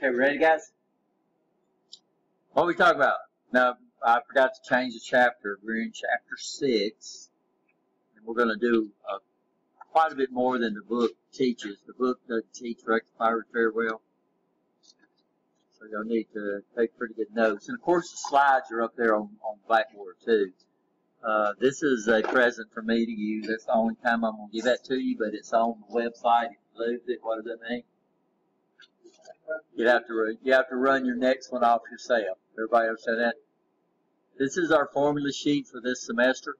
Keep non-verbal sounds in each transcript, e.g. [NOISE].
Okay, ready, guys? What we talking about? Now, I forgot to change the chapter. We're in chapter 6, and we're going to do uh, quite a bit more than the book teaches. The book doesn't teach rectifiers very well, so you'll need to take pretty good notes. And of course, the slides are up there on, on Blackboard, too. Uh, this is a present for me to use. That's the only time I'm going to give that to you, but it's on the website. If you lose it, what does that mean? You have to you have to run your next one off yourself. Everybody understand that? This is our formula sheet for this semester,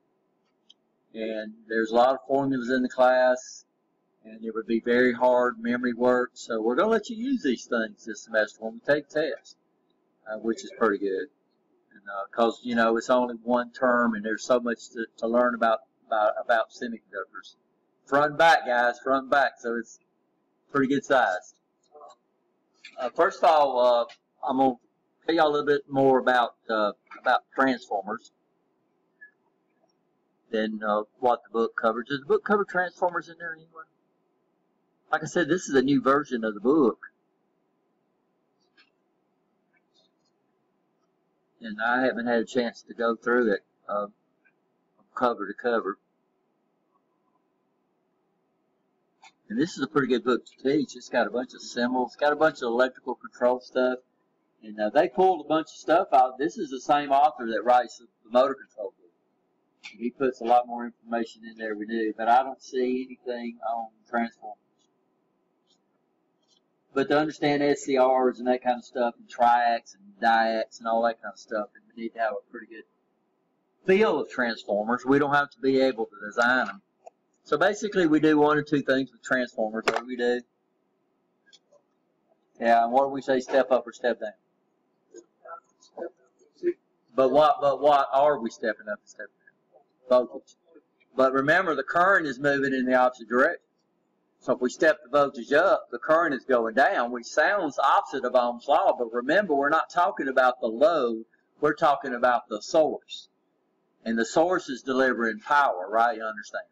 and there's a lot of formulas in the class, and it would be very hard memory work. So we're going to let you use these things this semester when we take tests, uh, which is pretty good. Because uh, you know it's only one term, and there's so much to, to learn about about about semiconductors. Front and back, guys, front and back. So it's pretty good size. Uh, first of all, uh, I'm to tell y'all a little bit more about uh, about transformers than uh, what the book covers. Does the book cover transformers in there anyway? Like I said, this is a new version of the book. And I haven't had a chance to go through it uh, cover to cover. And this is a pretty good book to teach. It's got a bunch of symbols, got a bunch of electrical control stuff. And uh, they pulled a bunch of stuff out. This is the same author that writes the, motor control book. And he puts a lot more information in there we do, but I don't see anything on transformers. But to understand SCRs and that kind of stuff, and triacs and diacs and all that kind of stuff, and we need to have a pretty good feel of transformers. We don't have to be able to design them. So basically, we do one or two things with transformers. What do we do? Yeah, what do we say? Step up or step down? But what? But what are we stepping up and stepping down? Voltage. But remember, the current is moving in the opposite direction. So if we step the voltage up, the current is going down, which sounds opposite of Ohm's law. But remember, we're not talking about the load. We're talking about the source. And the source is delivering power, right? You understand?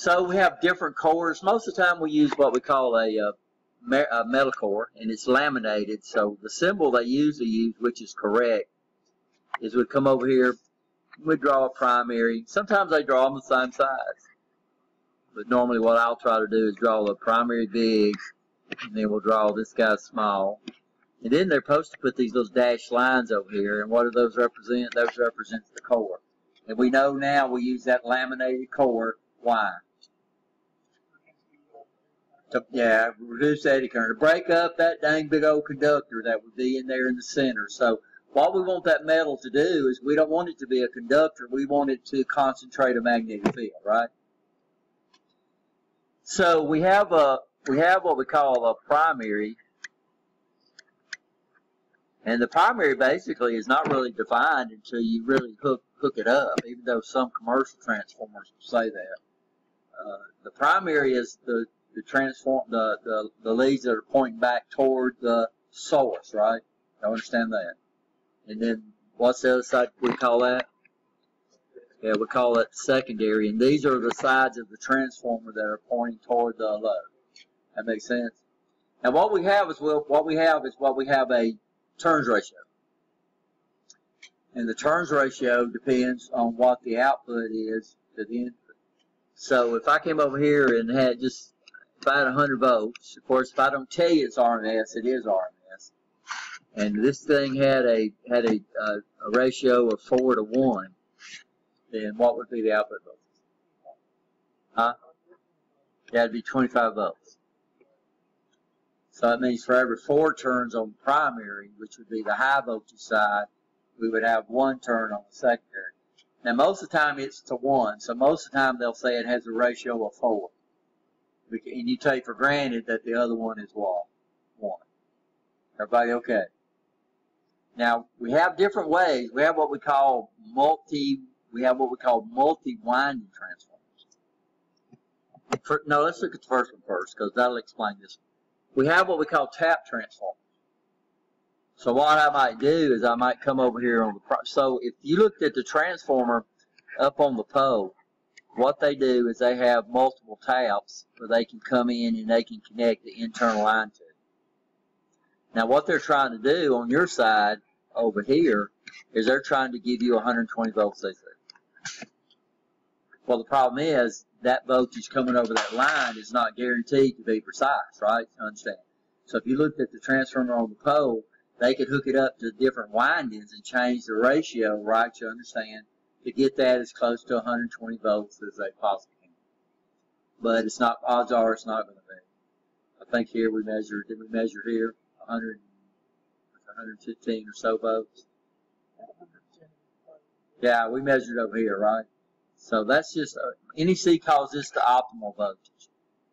So we have different cores. Most of the time we use what we call a, uh, a metal core, and it's laminated. So the symbol they usually use, which is correct, is we come over here, we draw a primary. Sometimes they draw them the same size. But normally what I'll try to do is draw the primary big, and then we'll draw this guy small. And then they're supposed to put these little dashed lines over here, and what do those represent? Those represent the core. And we know now we use that laminated core. Why? To, yeah, reduce eddy current, to break up that dang big old conductor that would be in there in the center. So what we want that metal to do is we don't want it to be a conductor. We want it to concentrate a magnetic field, right? So we have a we have what we call a primary, and the primary basically is not really defined until you really hook hook it up. Even though some commercial transformers say that, uh, the primary is the the transform the, the, the leads that are pointing back toward the source, right? I understand that. And then what's the other side we call that? Yeah, we call it secondary. And these are the sides of the transformer that are pointing toward the load. That makes sense? Now what we have is well, what we have is what we have a turns ratio. And the turns ratio depends on what the output is to the input. So if I came over here and had just had 100 volts, of course, if I don't tell you it's RMS, it is RMS. And this thing had a had a, uh, a ratio of 4 to 1, then what would be the output voltage? Huh? That'd be 25 volts. So that means for every four turns on primary, which would be the high voltage side, we would have one turn on the secondary. Now most of the time it's to one, so most of the time they'll say it has a ratio of four and you take for granted that the other one is what? One. Everybody okay? Now, we have different ways. We have what we call multi, we have what we call multi-winding transformers. For, no, let's look at the first one first, because that'll explain this. We have what we call tap transformers. So what I might do is I might come over here on the, so if you looked at the transformer up on the pole, what they do is they have multiple taps where they can come in and they can connect the internal line to. Now what they're trying to do on your side over here is they're trying to give you 120 volts AC. Well, the problem is that voltage coming over that line is not guaranteed to be precise, right? Understand? So if you looked at the transformer on the pole, they could hook it up to different windings and change the ratio, right? You understand? To get that as close to 120 volts as they possibly can. But it's not, odds are it's not going to be. I think here we measured, did we measure here? 100, 115 or so volts. Yeah, we measured over here, right? So that's just, uh, NEC calls this the optimal voltage.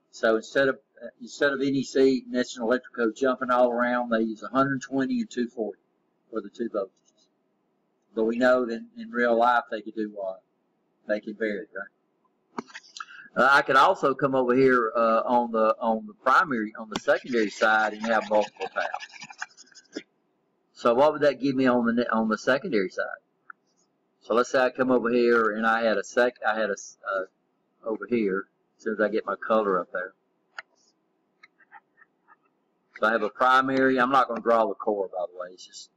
So instead of uh, instead of NEC, National Electrical jumping all around, they use 120 and 240 for the two voltages. But we know that in real life they could do what? They can vary, right? Uh, I could also come over here uh, on the on the primary on the secondary side and have multiple taps. So what would that give me on the on the secondary side? So let's say I come over here and I had a sec I had a uh, over here as soon as I get my color up there. So I have a primary. I'm not going to draw the core, by the way. It's just,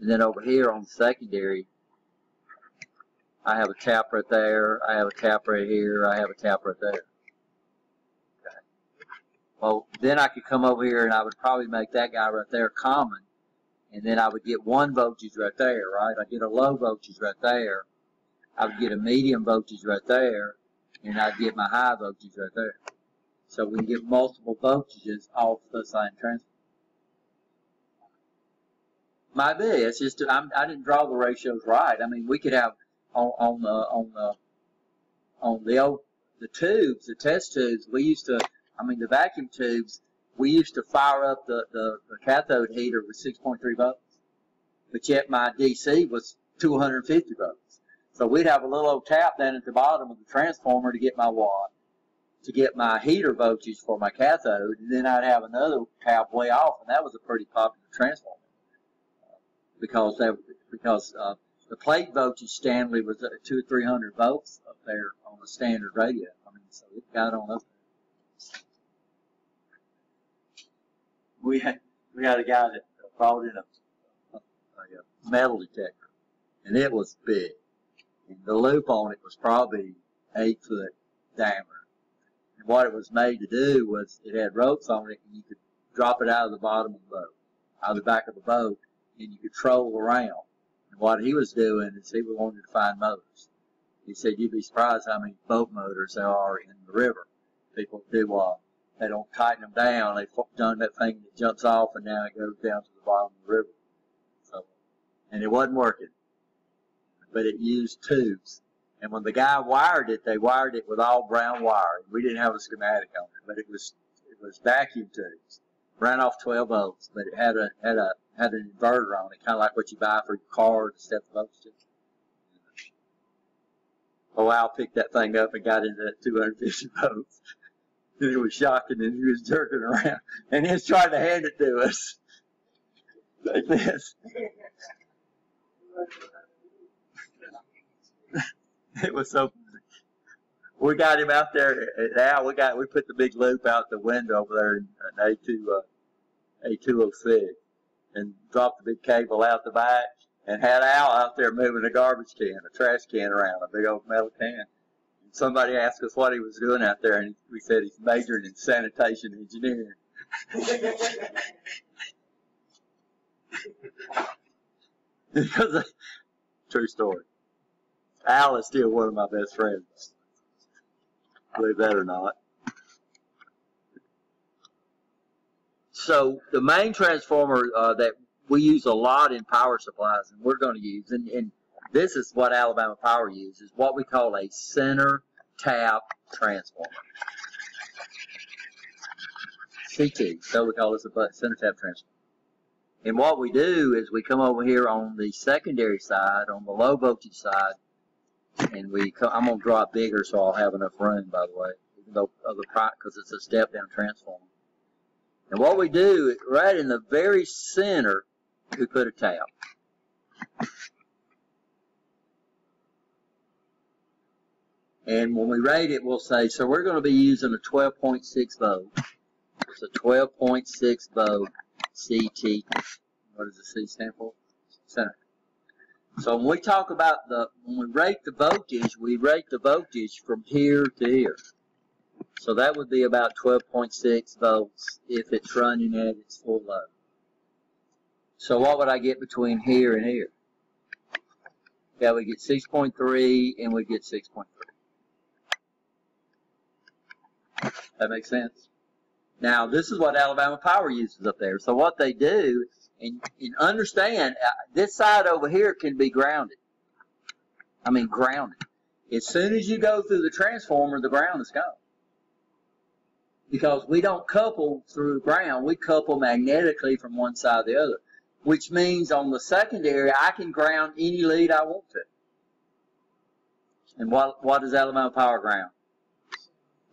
and then over here on secondary, I have a tap right there. I have a tap right here. I have a tap right there. Okay. Well, then I could come over here and I would probably make that guy right there common. And then I would get one voltage right there, right? I get a low voltage right there. I would get a medium voltage right there. And I'd get my high voltage right there. So we can get multiple voltages off the same transformer. Might be. It's just I'm, I did not draw the ratios right. I mean, we could have on, on the on the on the old the tubes, the test tubes. We used to. I mean, the vacuum tubes. We used to fire up the, the, the cathode heater with 6.3 volts, but yet my DC was 250 volts. So we'd have a little old tap down at the bottom of the transformer to get my watt to get my heater voltage for my cathode, and then I'd have another tap way off, and that was a pretty popular transformer because they, because uh, the plate voltage Stanley was at two or three hundred volts up there on the standard radio. I mean, so it got on up. We had we had a guy that brought in a, a, a metal detector, and it was big, and the loop on it was probably eight foot diameter And what it was made to do was it had ropes on it and you could drop it out of the bottom of the boat, out of the back of the boat, and you could troll around. And what he was doing is he wanted to find motors. He said you'd be surprised how many boat motors there are in the river. People do uh, they don't tighten them down. They've done that thing that jumps off and now it goes down to the bottom of the river. So, and it wasn't working, but it used tubes. And when the guy wired it, they wired it with all brown wire. We didn't have a schematic on it, but it was it was vacuum tubes. Ran off 12 volts, but it had a had a had an inverter on it, kind of like what you buy for your car to step the volts to. Oh, Al picked that thing up and got into that 250 volts. and [LAUGHS] it was shocking, and he was jerking around, and he was trying to hand it to us [LAUGHS] like this. [LAUGHS] it was so. We got him out there now. We got we put the big loop out the window over there in A two uh, A two oh six, and dropped the big cable out the back, and had Al out there moving a garbage can, a trash can around, a big old metal can. And somebody asked us what he was doing out there, and we said he's majoring in sanitation engineering. because [LAUGHS] true story. Al is still one of my best friends. Believe that or not. So the main transformer uh, that we use a lot in power supplies, and we're going to use, and, and this is what Alabama Power uses, what we call a center tap transformer. CT, so we call this a center tap transformer. And what we do is we come over here on the secondary side, on the low voltage side, and we I'm gonna draw it bigger so I'll have enough room by the way because it's a step down transformer and what we do right in the very center we put a tap and when we rate it we'll say so we're going to be using a 12.6 volt it's a 12.6 volt CT. What does the C stand for? Center. So when we talk about the, when we rate the voltage, we rate the voltage from here to here. So that would be about 12.6 volts if it's running at its full load. So what would I get between here and here? Yeah, we get 6.3 and we get 6.3. That makes sense? Now, this is what Alabama Power uses up there. So what they do, and, and understand, uh, this side over here can be grounded. I mean, grounded. As soon as you go through the transformer, the ground is gone. Because we don't couple through ground, we couple magnetically from one side to the other. Which means on the secondary, I can ground any lead I want to. And what, what does Alabama Power ground?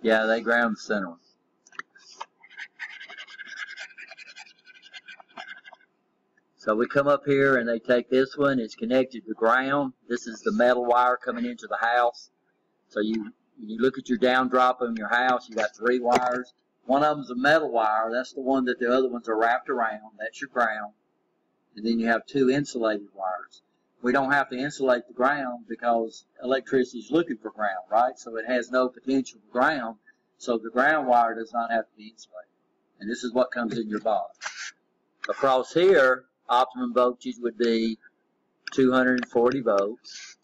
Yeah, they ground the center one. So we come up here and they take this one, it's connected to ground. This is the metal wire coming into the house. So you, you look at your down drop in your house, you got three wires. One of them's a metal wire, that's the one that the other ones are wrapped around, that's your ground. And then you have two insulated wires. We don't have to insulate the ground because electricity is looking for ground, right? So it has no potential for ground, so the ground wire does not have to be insulated. And this is what comes in your box. Across here, optimum voltage would be 240 volts.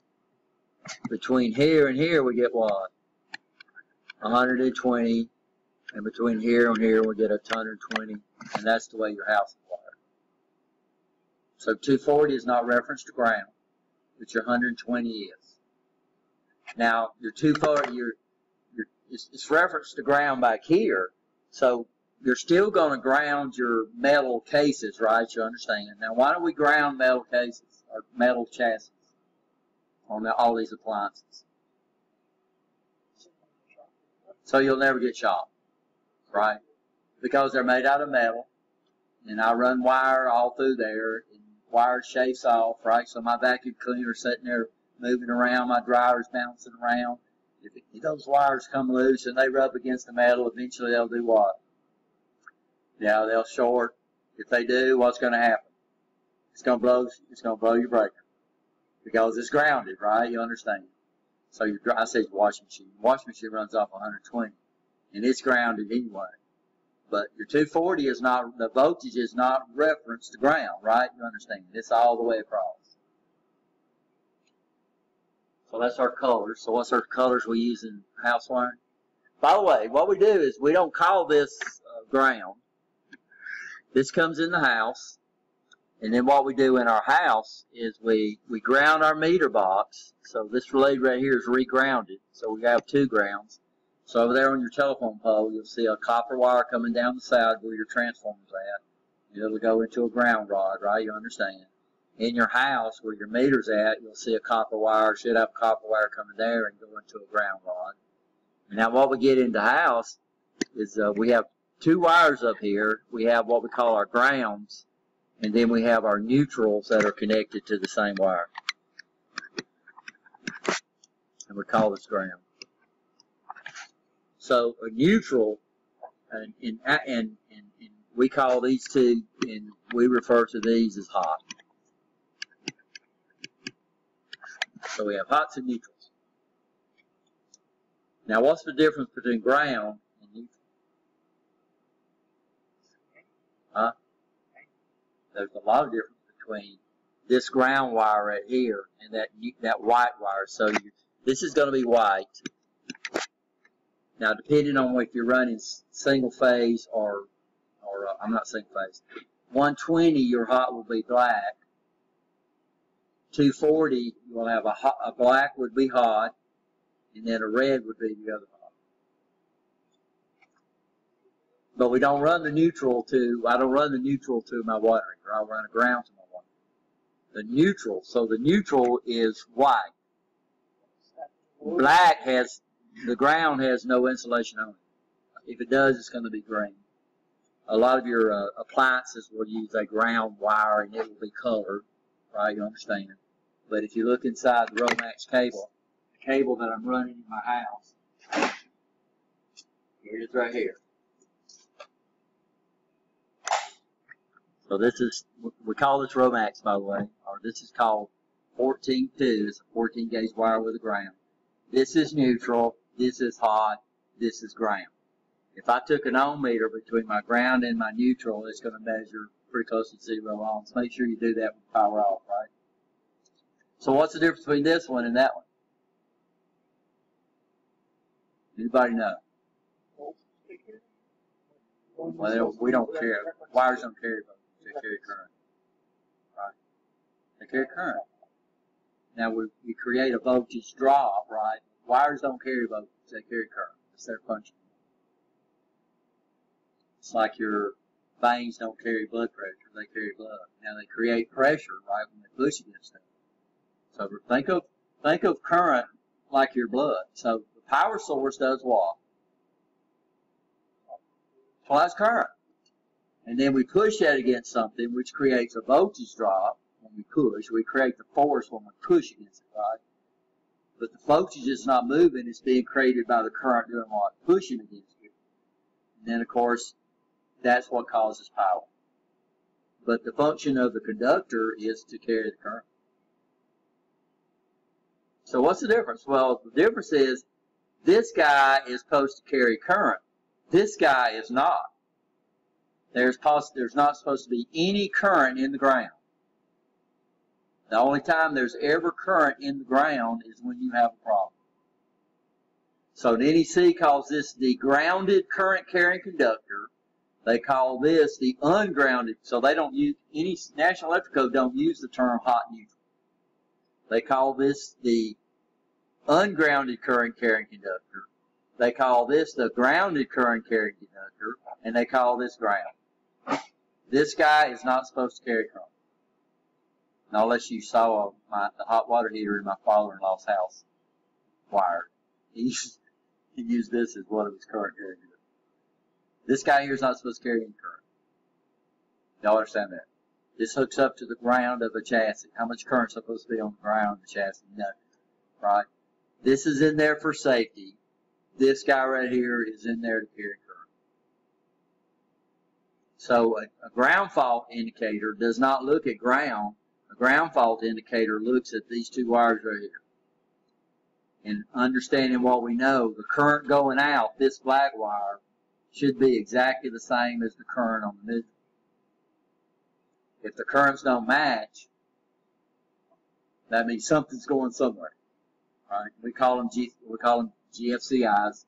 Between here and here we get what? 120. And between here and here we get a 120. And that's the way your house is wired. So 240 is not referenced to ground, but your 120 is. Now your 240, your, your it's, it's referenced to ground back here. So you're still going to ground your metal cases, right? You understand. Now, why don't we ground metal cases or metal chassis on the, all these appliances? So you'll never get shot, right? Because they're made out of metal, and I run wire all through there, and wire chafes off, right? So my vacuum cleaner's sitting there moving around, my dryer's bouncing around. If, it, if those wires come loose and they rub against the metal, eventually they'll do what? Yeah, they'll short. If they do, what's going to happen? It's going to blow. It's going to blow your breaker because it's grounded, right? You understand? So your I say washing machine. Washing machine runs off 120, and it's grounded anyway. But your 240 is not the voltage is not referenced to ground, right? You understand? It's all the way across. So that's our colors. So what's our colors we use in house wiring? By the way, what we do is we don't call this uh, ground. This comes in the house. And then what we do in our house is we, we ground our meter box. So this relay right here is regrounded. So we have two grounds. So over there on your telephone pole, you'll see a copper wire coming down the side where your transformer's at. It'll go into a ground rod, right? You understand. In your house where your meter's at, you'll see a copper wire, should have a copper wire coming there and go into a ground rod. Now what we get into house is uh, we have two wires up here. We have what we call our grounds, and then we have our neutrals that are connected to the same wire. And we call this ground. So a neutral, and, and, and, and we call these two, and we refer to these as hot. So we have hots and neutrals. Now what's the difference between ground Huh? There's a lot of difference between this ground wire right here and that that white wire. So you, this is going to be white. Now, depending on if you're running single phase or or uh, I'm not single phase, 120 your hot will be black. 240 you will have a, hot, a black would be hot, and then a red would be the other But we don't run the neutral to, I don't run the neutral to my watering, or I'll run a ground to my watering. The neutral, so the neutral is white. Black has, the ground has no insulation on it. If it does, it's going to be green. A lot of your uh, appliances will use a ground wire and it will be colored, right? You understand. But if you look inside the Romex cable, the cable that I'm running in my house, here it is right here. So this is, we call this Romex, by the way, or this is called 14-2. It's a 14 gauge wire with a ground. This is neutral. This is hot. This is ground. If I took an ohm meter between my ground and my neutral, it's going to measure pretty close to zero ohms. Make sure you do that with power off, right? So what's the difference between this one and that one? Anybody know? Well, we don't care. Wires don't care. voltage. They carry current. Right? They carry current. Now we, we create a voltage drop, right? Wires don't carry voltage. They carry current. It's their function. It's like your veins don't carry blood pressure. They carry blood. Now they create pressure, right, when they push against them. So think of, think of current like your blood. So the power source does what? Applies current. And then we push that against something which creates a voltage drop when we push. We create the force when we push against it, right? But the voltage is not moving, it's being created by the current doing what? Pushing against it. And then of course, that's what causes power. But the function of the conductor is to carry the current. So what's the difference? Well, the difference is this guy is supposed to carry current. This guy is not. There's, there's not supposed to be any current in the ground. The only time there's ever current in the ground is when you have a problem. So NEC calls this the grounded current carrying conductor. They call this the ungrounded. So they don't use any National Electric Code don't use the term hot neutral. They call this the ungrounded current carrying conductor. They call this the grounded current carrying conductor, and they call this ground. This guy is not supposed to carry current. Unless you saw my, the hot water heater in my father-in-law's house wired. He used, he used this as one of his current conductors. This guy here is not supposed to carry any current. Y'all understand that? This hooks up to the ground of a chassis. How much current is supposed to be on the ground of the chassis? Nothing. Right? This is in there for safety. This guy right here is in there to carry current. So a, a ground fault indicator does not look at ground. A ground fault indicator looks at these two wires right here. And understanding what we know, the current going out, this black wire, should be exactly the same as the current on the neutral. If the currents don't match, that means something's going somewhere. Right? We call them G, we call them GFCIs,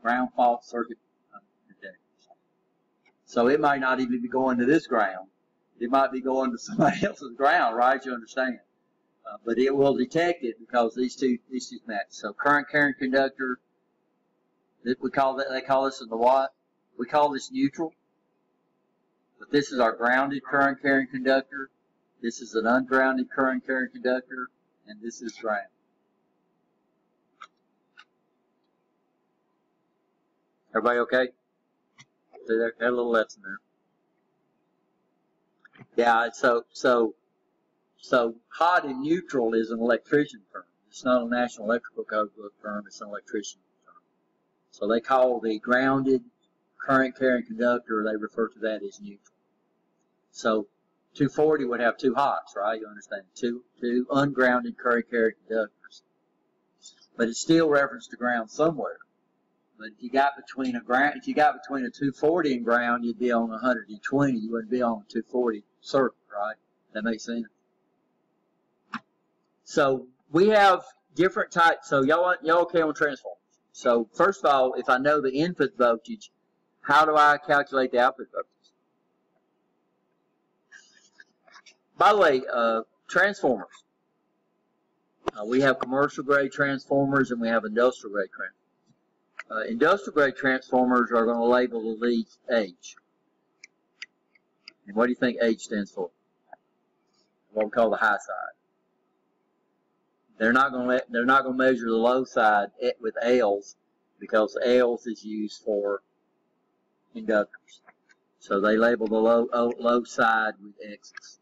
ground fault circuit. So it might not even be going to this ground. It might be going to [LAUGHS] somebody else's ground, right? You understand? Uh, but it will detect it because these two two match. So current carrying conductor, we call that they call this in the what? We call this neutral. But this is our grounded current carrying conductor. This is an ungrounded current carrying conductor, and this is ground. Everybody okay? There, had a little lesson there. Yeah, so so so hot and neutral is an electrician term. It's not a National Electrical Code book term. It's an electrician term. So they call the grounded current carrying conductor. They refer to that as neutral. So 240 would have two hots, right? You understand? Two two ungrounded current carrying conductors. But it's still referenced to ground somewhere. But if you got between a ground, if you got between a 240 and ground, you'd be on 120. You wouldn't be on a 240 circuit, right? That makes sense. So we have different types. So y'all y'all okay on transformers? So first of all, if I know the input voltage, how do I calculate the output voltage? By the way, uh, transformers. Uh, we have commercial grade transformers and we have industrial grade transformers. Uh, industrial grade transformers are going to label the leads H. And what do you think H stands for? What we call the high side. They're not going to they're not going to measure the low side with L's because L's is used for inductors. So they label the low low side with X's.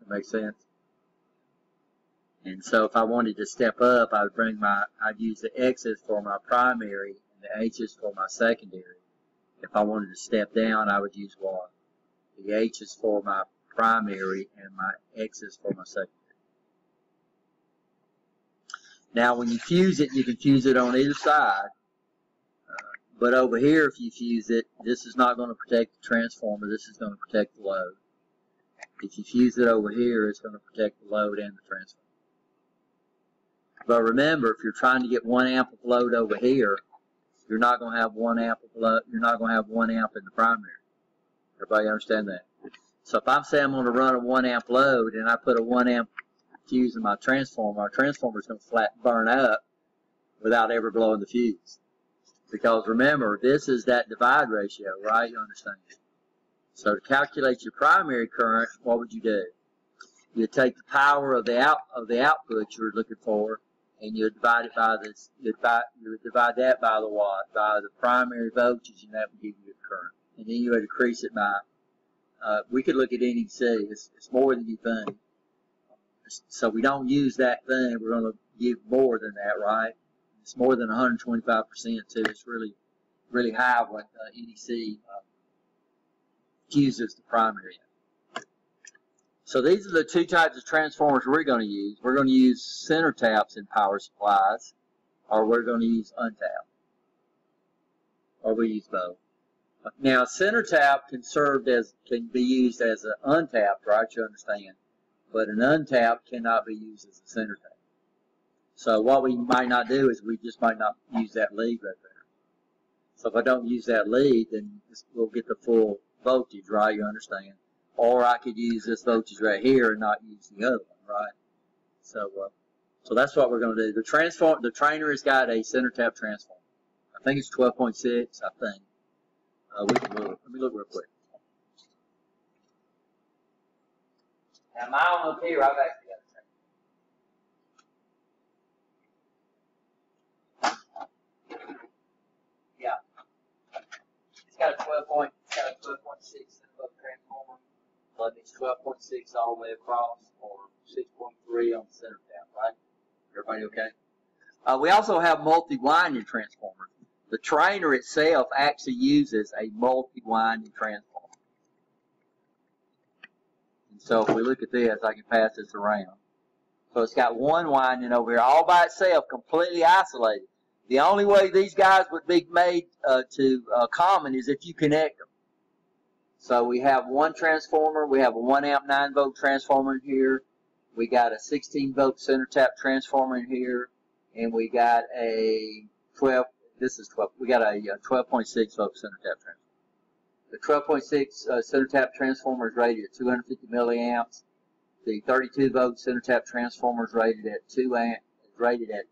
That makes sense? And so if I wanted to step up, I would bring my, I'd use the X's for my primary and the H's for my secondary. If I wanted to step down, I would use what? The H is for my primary and my X is for my secondary. Now when you fuse it, you can fuse it on either side. Uh, but over here, if you fuse it, this is not going to protect the transformer. This is going to protect the load. If you fuse it over here, it's going to protect the load and the transformer. But remember, if you're trying to get one amp of load over here, you're not going to have one amp of load. You're not going to have one amp in the primary. Everybody understand that? So if I'm saying I'm going to run a one amp load and I put a one amp fuse in my transformer, our transformer is going to flat burn up without ever blowing the fuse. Because remember, this is that divide ratio, right? You understand? So to calculate your primary current, what would you do? You take the power of the out of the output you're looking for, and you divide it by this. You divide, you divide that by the watt, by the primary voltage, and that would give you the current. And then you would decrease it by. Uh, we could look at NEC. It's, it's more than you think. So we don't use that thing. We're going to give more than that, right? It's more than 125% too. It's really, really high what uh, NEC uh, uses the primary. So these are the two types of transformers we're going to use. We're going to use center taps in power supplies, or we're going to use untapped, or we use both. Now, center tap can serve as can be used as an untapped, right? You understand? But an untapped cannot be used as a center tap. So what we might not do is we just might not use that lead right there. So if I don't use that lead, then we'll get the full voltage, right? You understand? Or I could use this voltage right here and not use the other one, right? So, uh, so that's what we're going to do. The transform, the trainer has got a center tap transformer. I think it's 12.6. I think. Uh, we can look. Let me look real quick. Now up here, I've actually got a Yeah. It's got a 12 point, it's got a 12.6 transformer, but it's 12.6 all the way across, or 6.3 on the center tap, right? Everybody okay? Uh, we also have multi-winding transformers. The trainer itself actually uses a multi-winding transformer. And So if we look at this, I can pass this around. So it's got one winding over here all by itself, completely isolated. The only way these guys would be made uh, to uh, common is if you connect them. So we have one transformer, we have a 1 amp 9 volt transformer in here, we got a 16 volt center tap transformer in here, and we got a 12, this is 12, we got a 12.6 uh, volt center tap transformer. The 12.6 uh, center tap transformer is rated at 250 milliamps. The 32 volt center tap transformer is rated at 2 amp, rated at,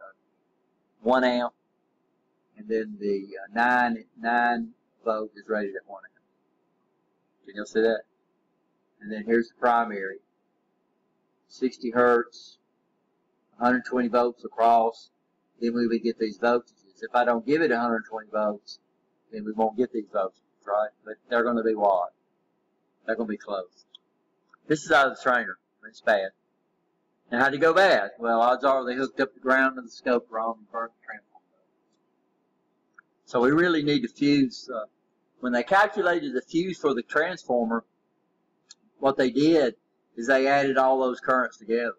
uh, 1 amp. And then the uh, 9, 9 volt is rated at 1 amp. Can you see that? And then here's the primary. 60 hertz, 120 volts across. Then we would get these voltages. If I don't give it 120 volts, then we won't get these voltages right? But they're going to be what? They're going to be close. This is out of the trainer. It's bad. And how'd it go bad? Well, odds are they hooked up the ground and the scope wrong and burnt the transformer. So we really need to fuse. Uh, when they calculated the fuse for the transformer, what they did is they added all those currents together.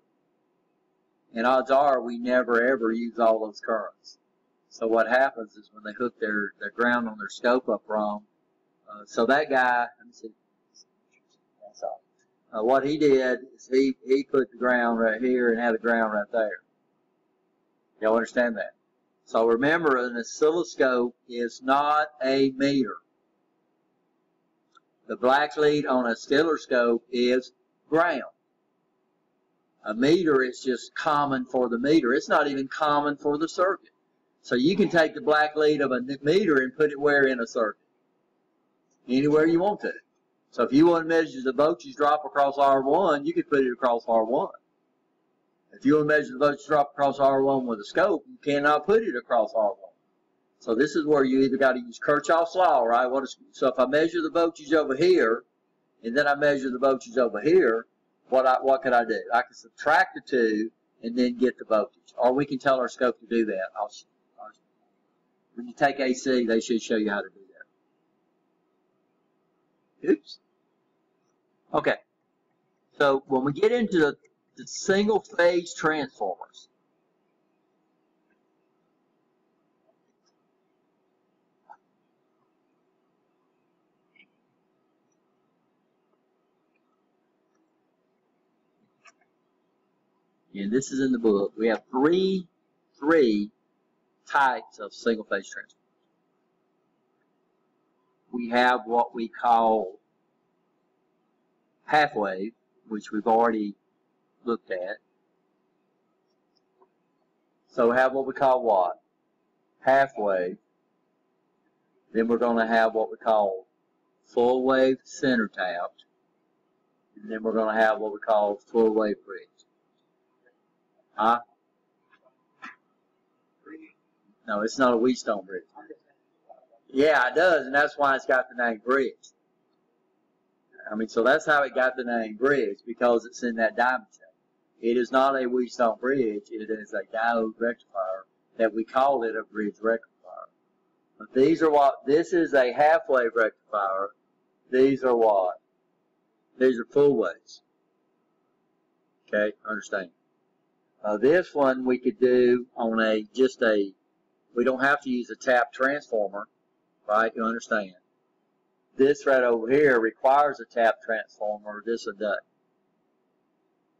And odds are we never ever use all those currents. So what happens is when they hook their, their ground on their scope up wrong, uh, so that guy, let me see. That's all. Uh, what he did is he, he put the ground right here and had the ground right there. Y'all understand that? So remember, an oscilloscope is not a meter. The black lead on a oscilloscope is ground. A meter is just common for the meter. It's not even common for the circuit. So you can take the black lead of a meter and put it where in a circuit? anywhere you want to. So if you want to measure the voltage drop across R1, you can put it across R1. If you want to measure the voltage drop across R1 with a scope, you cannot put it across R1. So this is where you either got to use Kirchhoff's law, right? What is, so if I measure the voltage over here, and then I measure the voltage over here, what I, what could I do? I can subtract the two and then get the voltage. Or we can tell our scope to do that. I'll, I'll, when you take AC, they should show you how to do that. Oops. Okay. So when we get into the, the single phase transformers, and this is in the book, we have three, three types of single phase transformers. We have what we call half wave, which we've already looked at. So we have what we call what? Half wave. Then we're going to have what we call full wave center tapped. And then we're going to have what we call full wave bridge. Huh? No, it's not a Wheatstone bridge. Yeah, it does, and that's why it's got the name bridge. I mean, so that's how it got the name bridge, because it's in that diamond shape. It is not a Wheatstone bridge, it is a diode rectifier that we call it a bridge rectifier. But these are what, this is a half-wave rectifier. These are what? These are full waves. Okay, understand. Uh, this one we could do on a, just a, we don't have to use a tap transformer, right? You understand. This right over here requires a tap transformer, this a doesn't.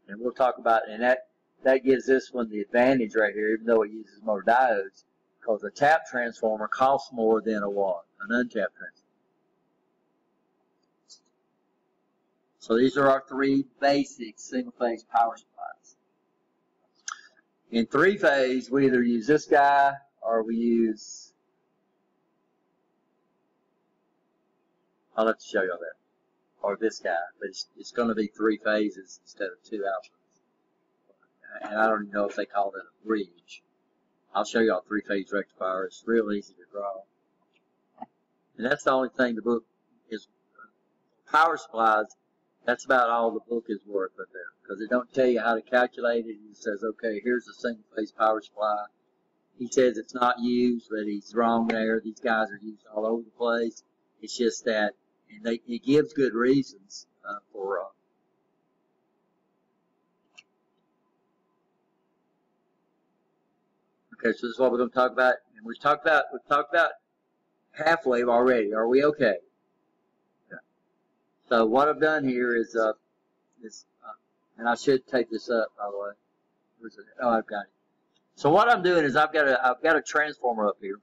And we'll talk about, and that, that gives this one the advantage right here, even though it uses more diodes, because a tap transformer costs more than a what? An untapped transformer. So these are our three basic single-phase power supplies. In three-phase, we either use this guy or we use, I'll have to show y'all that, or this guy, but it's, it's going to be three phases instead of two outputs. And I don't even know if they call that a bridge. I'll show y'all three-phase rectifier. It's real easy to draw. And that's the only thing the book is, power supplies that's about all the book is worth right there. Because it don't tell you how to calculate it. He says, okay, here's a single phase power supply. He says it's not used, but he's wrong there. These guys are used all over the place. It's just that, and they, he gives good reasons uh, for uh, Okay, so this is what we're going to talk about. And we've talked about we've talked about half wave already. Are we okay? So what I've done here is, uh, is uh, and I should take this up, by the way. Where's it? Oh, I've got it. So what I'm doing is I've got a, I've got a transformer up here.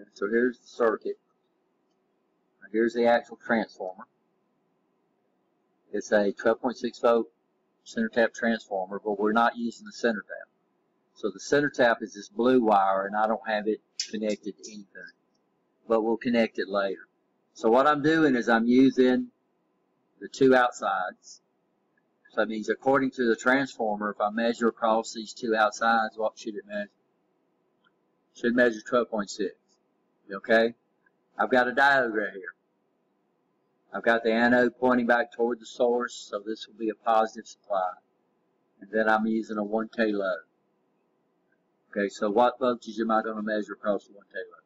Okay, so here's the circuit. Here's the actual transformer. It's a 12.6 volt center tap transformer, but we're not using the center tap. So the center tap is this blue wire, and I don't have it connected to anything but we'll connect it later. So what I'm doing is I'm using the two outsides. So that means according to the transformer, if I measure across these two outsides, what should it measure? Should measure 12.6. Okay? I've got a diode right here. I've got the anode pointing back toward the source, so this will be a positive supply. And then I'm using a 1K load. Okay, so what voltage am I going to measure across the 1K load?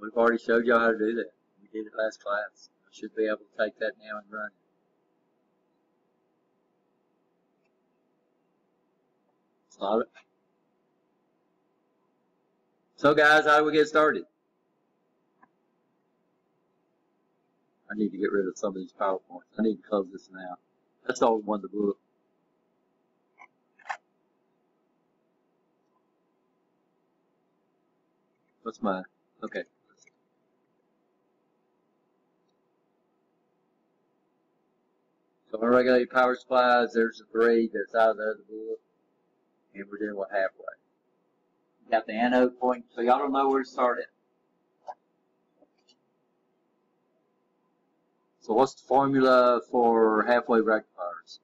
We've already showed y'all how to do that. We did it last class. I should be able to take that now and run it. It. So guys, how do we get started? I need to get rid of some of these PowerPoints. I need to close this now. That's all one the book. What's mine? Okay. So unregulated power supplies, there's the three that's out of the other book. And we're doing what half-wave. Got the anode point, so y'all don't know where to start at. So what's the formula for half-wave rectifiers?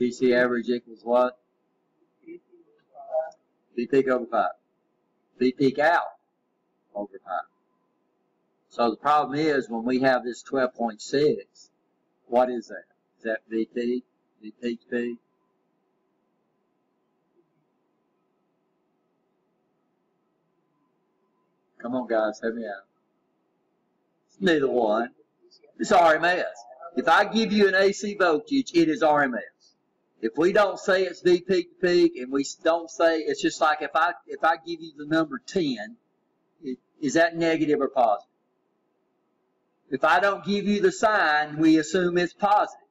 PC average equals what? V peak over 5. V peak out over 5. So the problem is when we have this 12.6, what is that? Is that VP? VP to P? Come on, guys, help me out. It's neither one. It's RMS. If I give you an AC voltage, it is RMS. If we don't say it's V peak to peak, and we don't say it's just like if I if I give you the number ten, it, is that negative or positive? If I don't give you the sign, we assume it's positive.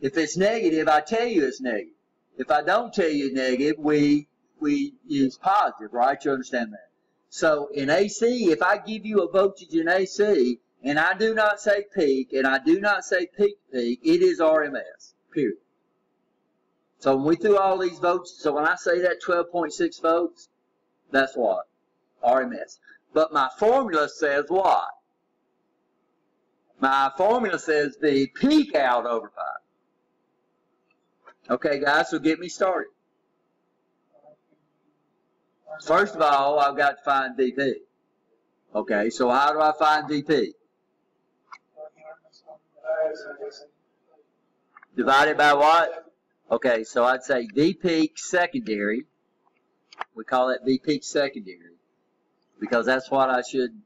If it's negative, I tell you it's negative. If I don't tell you negative, we we use positive, right? You understand that? So in AC, if I give you a voltage in AC, and I do not say peak, and I do not say peak peak, it is RMS, period. So when we threw all these votes, so when I say that 12.6 volts, that's what? RMS. But my formula says what? My formula says the peak out over 5. Okay, guys, so get me started. First of all, I've got to find VP. Okay, so how do I find VP? Divided by what? Okay, so I'd say V peak secondary. We call it V peak secondary because that's what I should,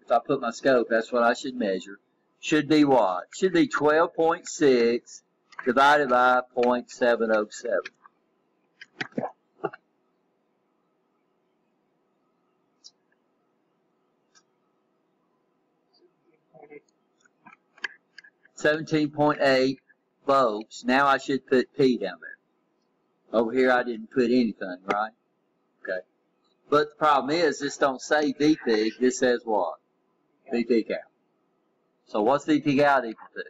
if I put my scope, that's what I should measure. Should be what? Should be 12.6 divided by 0.707. Seventeen point eight volts. Now I should put P down there. Over here I didn't put anything, right? Okay. But the problem is this don't say VP, this says what? VP count. So what's VP count equal to?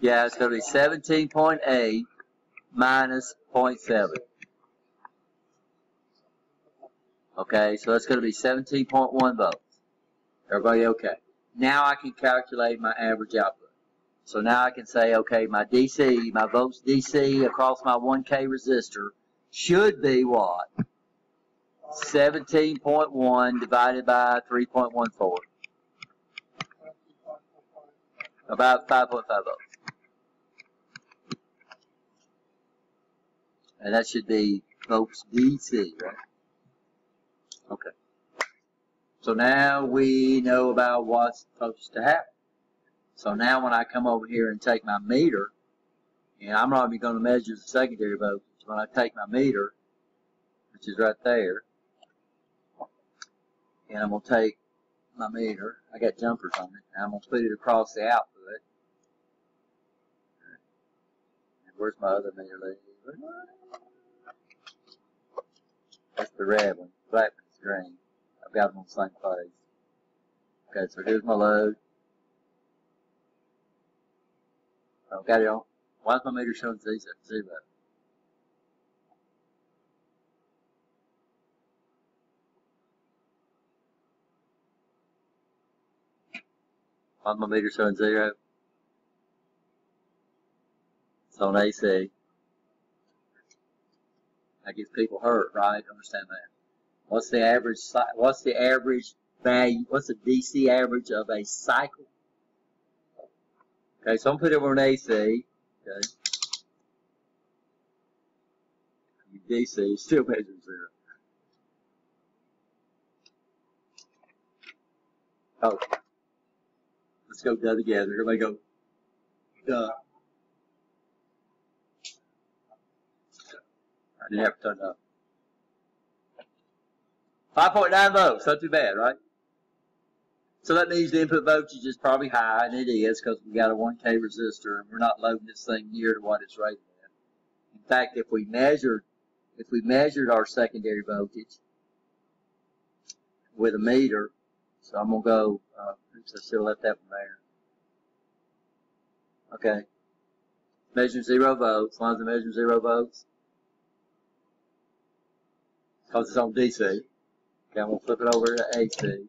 Yeah, it's going to be 17.8 minus 0.7. Okay, so that's going to be 17.1 volts. Everybody okay? Now I can calculate my average output. So now I can say, okay, my DC, my volts DC across my 1K resistor should be what? 17.1 divided by 3.14. About 5.5 volts. And that should be volts DC, right? Okay. So now we know about what's supposed to happen. So now when I come over here and take my meter, and I'm not even going to measure the secondary voltage, when I take my meter, which is right there, and I'm going to take my meter, I got jumpers on it, and I'm going to put it across the output. And where's my other meter lead? That's the red one, black one's green. I've got them on the same page. Okay, so here's my load. I've got it on. Why is my meter showing zero? My meter showing zero? It's on AC. That gets people hurt, right? Understand that. What's the average, what's the average value, what's the DC average of a cycle? Okay, so I'm putting it over an AC, okay. DC still measures zero. Oh, let's go together. Everybody go duh. I didn't have to turn up. 5.9 volts, not too bad, right? So that means the input voltage is probably high, and it is because we got a 1K resistor, and we're not loading this thing near to what it's rated at. In fact, if we measured, if we measured our secondary voltage with a meter, so I'm gonna go. Uh, oops, I have left that one there. Okay, measure zero volts. As it measures zero volts, because it's on DC. Okay, I'm going to flip it over to AC.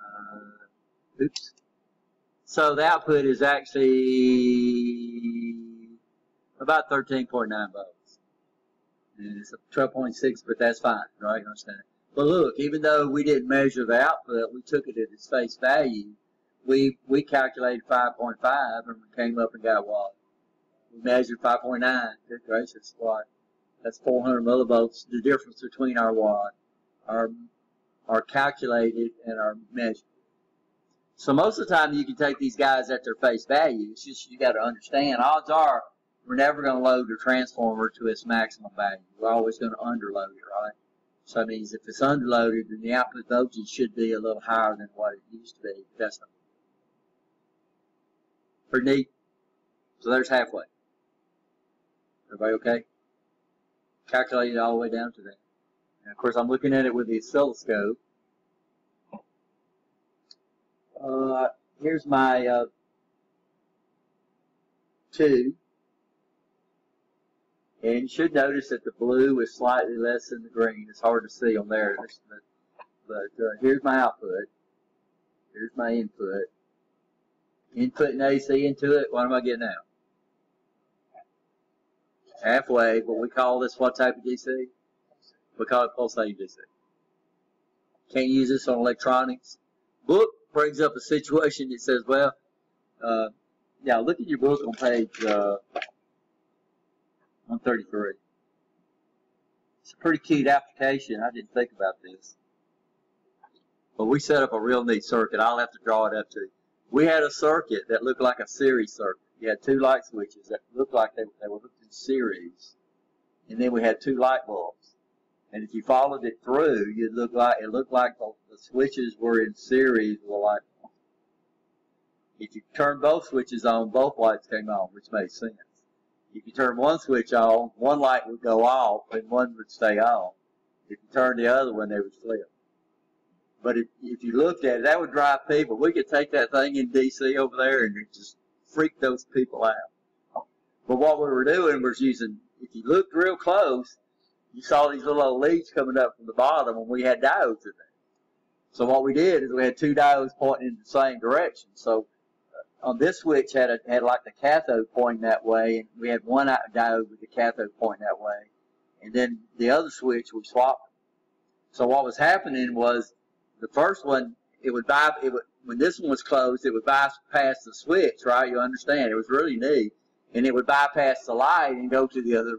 Uh, oops. So the output is actually about 13.9 volts. And it's 12.6, but that's fine, right? You understand? But look, even though we didn't measure the output, we took it at its face value. We we calculated 5.5 and we came up and got what? We measured 5.9. Good gracious, what? That's 400 millivolts. The difference between our what? Our our calculated and our measured. So most of the time you can take these guys at their face value. It's just you got to understand. Odds are we're never going to load the transformer to its maximum value. We're always going to underload it, right? So that means if it's underloaded, then the output voltage should be a little higher than what it used to be. That's not pretty neat. So there's half wave. Everybody okay? Calculated all the way down to that. And of course, I'm looking at it with the oscilloscope. Uh, here's my uh, two. And you should notice that the blue is slightly less than the green. It's hard to see on there. But, but uh, here's my output. Here's my input. Inputting AC into it, what am I getting out? Half wave, but we call this what type of DC? We call it pulsating DC. Can't use this on electronics. Book brings up a situation that says, well, uh, yeah, look at your book on page uh, 133. It's a pretty cute application. I didn't think about this. But we set up a real neat circuit. I'll have to draw it up to you. We had a circuit that looked like a series circuit. You had two light switches that looked like they, they were looked in series. And then we had two light bulbs. And if you followed it through, you'd look like it looked like the, the switches were in series with a light bulb. If you turned both switches on, both lights came on, which made sense. If you turned one switch on, one light would go off and one would stay on. If you turned the other one, they would flip. But if, if you looked at it, that would drive people. We could take that thing in DC over there and just freak those people out. But what we were doing was using, if you looked real close, you saw these little leads coming up from the bottom and we had diodes in there. So what we did is we had two diodes pointing in the same direction. So uh, on this switch had a, had like the cathode pointing that way, and we had one diode with the cathode pointing that way, and then the other switch we swapped. So what was happening was the first one it would buy it would when this one was closed it would bypass the switch, right? You understand? It was really neat, and it would bypass the light and go to the other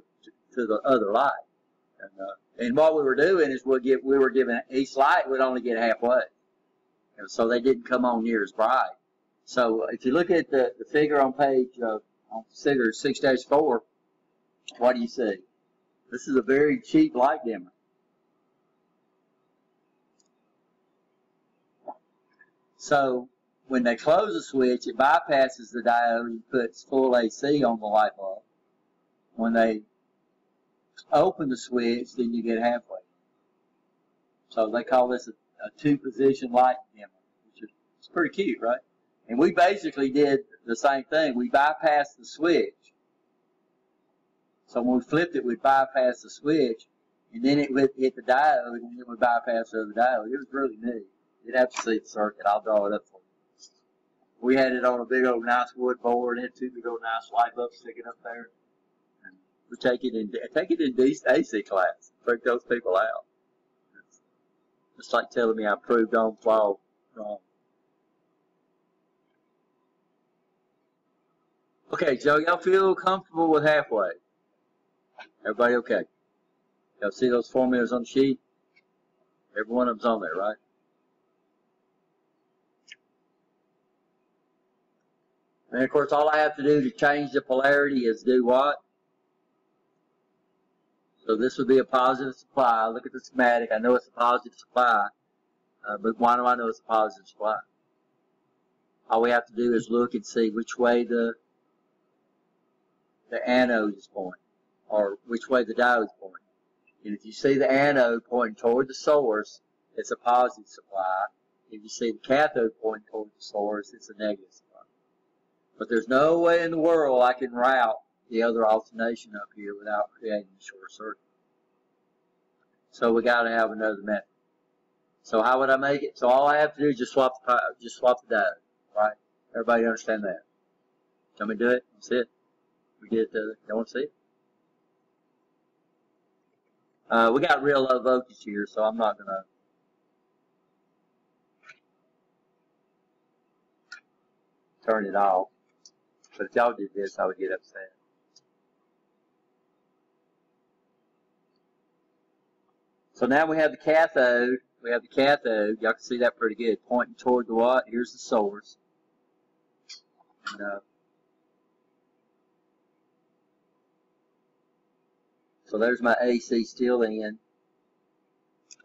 to, the other light. And, uh, and what we were doing is we get we were giving each light would only get half wave, and so they didn't come on near as bright. So if you look at the, the figure on page, uh, on figure 6-4, what do you see? This is a very cheap light dimmer. So when they close the switch, it bypasses the diode and puts full AC on the light bulb. When they open the switch, then you get half wave. So they call this a, a two-position light dimmer, which is it's pretty cute, right? And we basically did the same thing. We bypassed the switch. So when we flipped it, we bypassed the switch, and then it would hit the diode, and then we bypassed the other diode. It was really neat. Have to see the circuit. I'll draw it up for you. We had it on a big old nice wood board, and had two big old nice light bulbs sticking up there. And we take it in take it in AC class. Freak those people out. It's like telling me I proved Ohm's law wrong. Okay, so y'all feel comfortable with half wave? Everybody okay? Y'all see those formulas on the sheet? Every one of them's on there, right? And of course, all I have to do to change the polarity is do what? So this would be a positive supply. Look at the schematic. I know it's a positive supply, uh, but why do I know it's a positive supply? All we have to do is look and see which way the the anode is pointing, or which way the diode is pointing. And if you see the anode pointing toward the source, it's a positive supply. If you see the cathode pointing toward the source, it's a negative supply. But there's no way in the world I can route the other alternation up here without creating a short circuit. So we got to have another method. So how would I make it? So all I have to do is just swap the just swap the diode, right? Everybody understand that? Tell me do it. That's it we get the, you want to see it? Uh, we got real low voltage here, so I'm not gonna. turn it off. But if y'all did this, I would get upset. So now we have the cathode. We have the cathode. Y'all can see that pretty good. Pointing toward the what? Here's the source. And, uh, so there's my AC still in.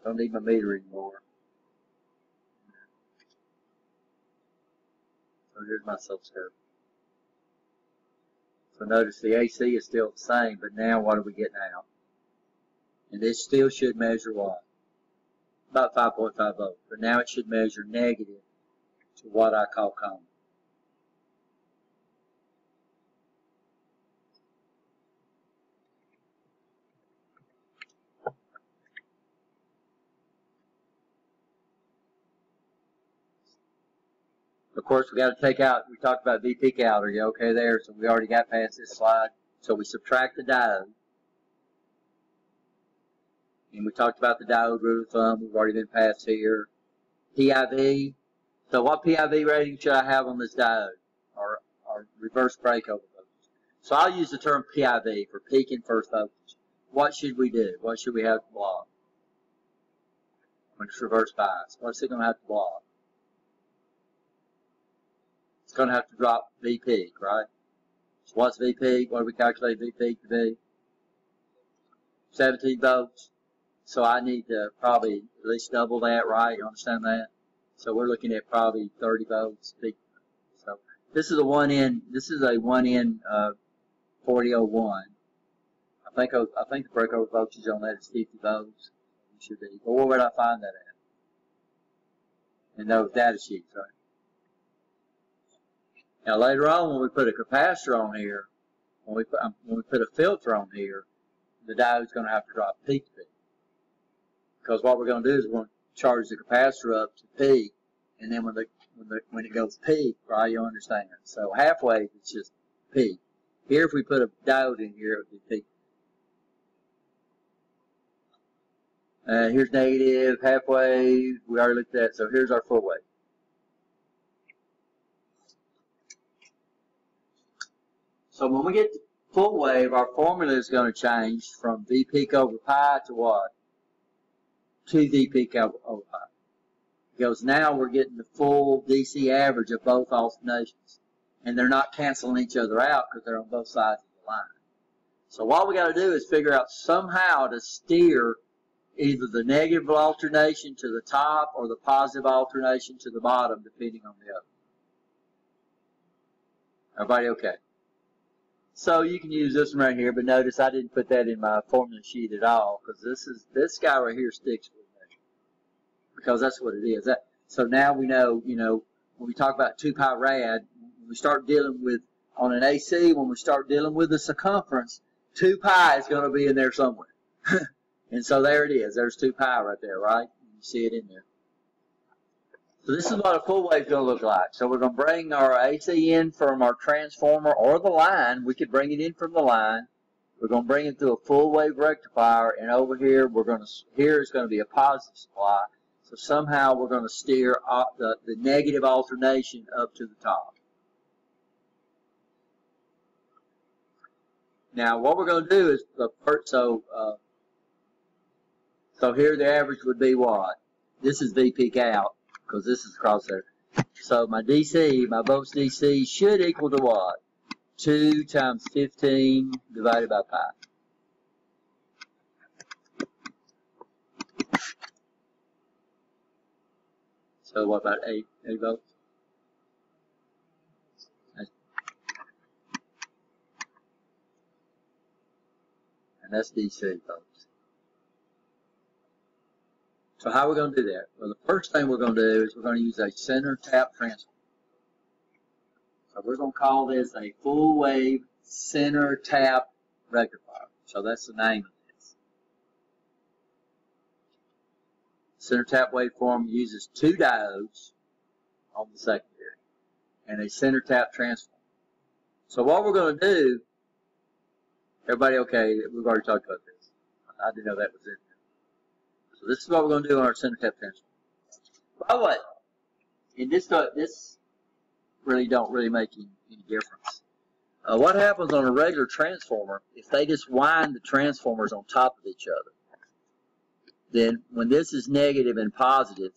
Don't need my meter anymore. So here's my oscilloscope. So notice the AC is still the same, but now what do we get now? And this still should measure what? About 5.5 volts. But now it should measure negative to what I call common. Of course, we got to take out, we talked about V peak out. Are you okay there? So we already got past this slide. So we subtract the diode. And we talked about the diode rule of thumb. We've already been past here. PIV. So what PIV rating should I have on this diode? Or, or reverse breakover voltage? So I'll use the term PIV for peak inverse voltage. What should we do? What should we have to block? When it's reverse bias. What's it going to have to block? Going to have to drop V peak, right? So what's V peak? What do we calculate V peak to be? 17 volts. So I need to probably at least double that, right? You understand that? So we're looking at probably 30 volts peak. So this is a one in, this is a one in, uh, 4001. I think, I think the breakover voltage on that is 50 volts. It should be. But where would I find that at? In those data sheets, right? Now later on, when we put a capacitor on here, when we put, um, when we put a filter on here, the diode's going to have to drop peak to peak. Because what we're going to do is we're going to charge the capacitor up to peak, and then when the when the when it goes peak, right, you understand. So half wave it's just peak. Here, if we put a diode in here, it would be peak. Uh, here's negative, half wave. We already looked at that. So here's our full wave. So when we get to full wave, our formula is going to change from V peak over pi to what? to the peak over, over pi. Because now we're getting the full DC average of both alternations. And they're not canceling each other out because they're on both sides of the line. So what we got to do is figure out somehow to steer either the negative alternation to the top or the positive alternation to the bottom, depending on the other. Everybody okay? So you can use this one right here, but notice I didn't put that in my formula sheet at all because this is this guy right here sticks with me because that's what it is. That, so now we know, you know, when we talk about 2 pi rad, we start dealing with on an AC, when we start dealing with the circumference, 2 pi is going to be in there somewhere. [LAUGHS] and so there it is. There's 2 pi right there, right? You see it in there. So this is what a full wave is going to look like. So we're going to bring our AC in from our transformer or the line. We could bring it in from the line. We're going to bring it through a full wave rectifier, and over here we're going to here is going to be a positive supply. So somehow we're going to steer the, the negative alternation up to the top. Now what we're going to do is first so uh, so here the average would be what? This is V peak out because this is crosshair. So my DC, my volts DC should equal to what? 2 times 15 divided by pi. So what about 8, 8 volts? And that's DC volts. So how are we going to do that? Well, the first thing we're going to do is we're going to use a center tap transformer. So we're going to call this a full wave center tap rectifier. So that's the name of this. Center tap waveform uses two diodes on the secondary and a center tap transformer. So what we're going to do, everybody okay, we've already talked about this. I didn't know that was it. So this is what we're going to do on our center tap transformer. By the way, in this, uh, this really don't really make any, any difference. Uh, what happens on a regular transformer, if they just wind the transformers on top of each other, then when this is negative and positive,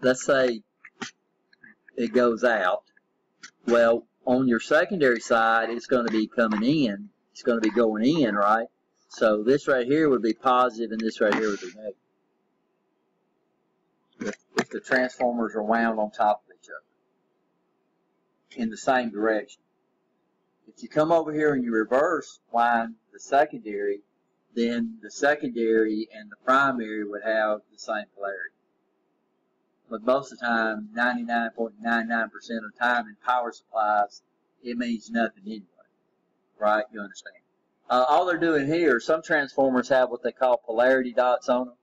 let's say it goes out, well, on your secondary side, it's going to be coming in. It's going to be going in, right? So this right here would be positive and this right here would be negative. If, the transformers are wound on top of each other in the same direction. If you come over here and you reverse wind the secondary, then the secondary and the primary would have the same polarity. But most of the time, 99.99% of the time in power supplies, it means nothing anyway. Right? You understand? Uh, all they're doing here, some transformers have what they call polarity dots on them.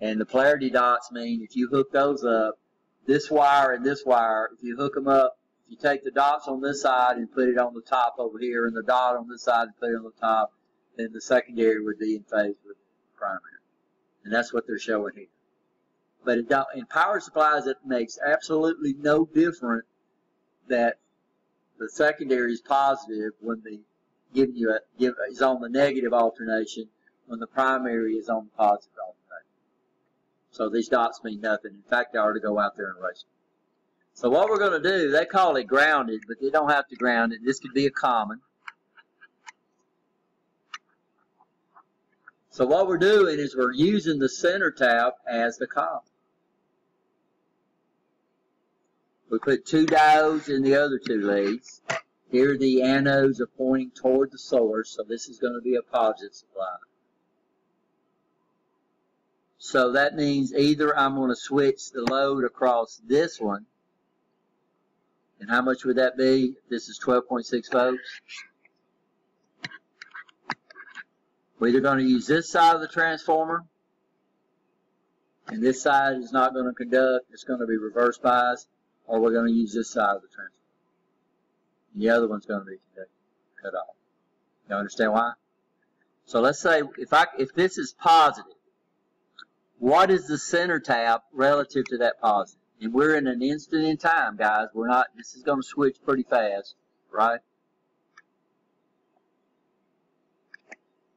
And the polarity dots mean if you hook those up, this wire and this wire, if you hook them up, if you take the dots on this side and put it on the top over here, and the dot on this side and put it on the top, then the secondary would be in phase with the primary. And that's what they're showing here. But in power supplies, it makes absolutely no difference that the secondary is positive when the giving you a give is on the negative alternation when the primary is on the positive alternation. So these dots mean nothing. In fact, they ought to go out there and erase them. So what we're going to do, they call it grounded, but they don't have to ground it. This could be a common. So what we're doing is we're using the center tap as the common. We put two diodes in the other two leads. Here the anodes are pointing toward the source, so this is going to be a positive supply. So that means either I'm going to switch the load across this one, and how much would that be? This is 12.6 volts. We're either going to use this side of the transformer, and this side is not going to conduct, it's going to be reverse bias, or we're going to use this side of the transformer. The other one's going to be cut off. You understand why? So let's say if I if this is positive, what is the center tap relative to that positive? And we're in an instant in time, guys. We're not. This is going to switch pretty fast, right?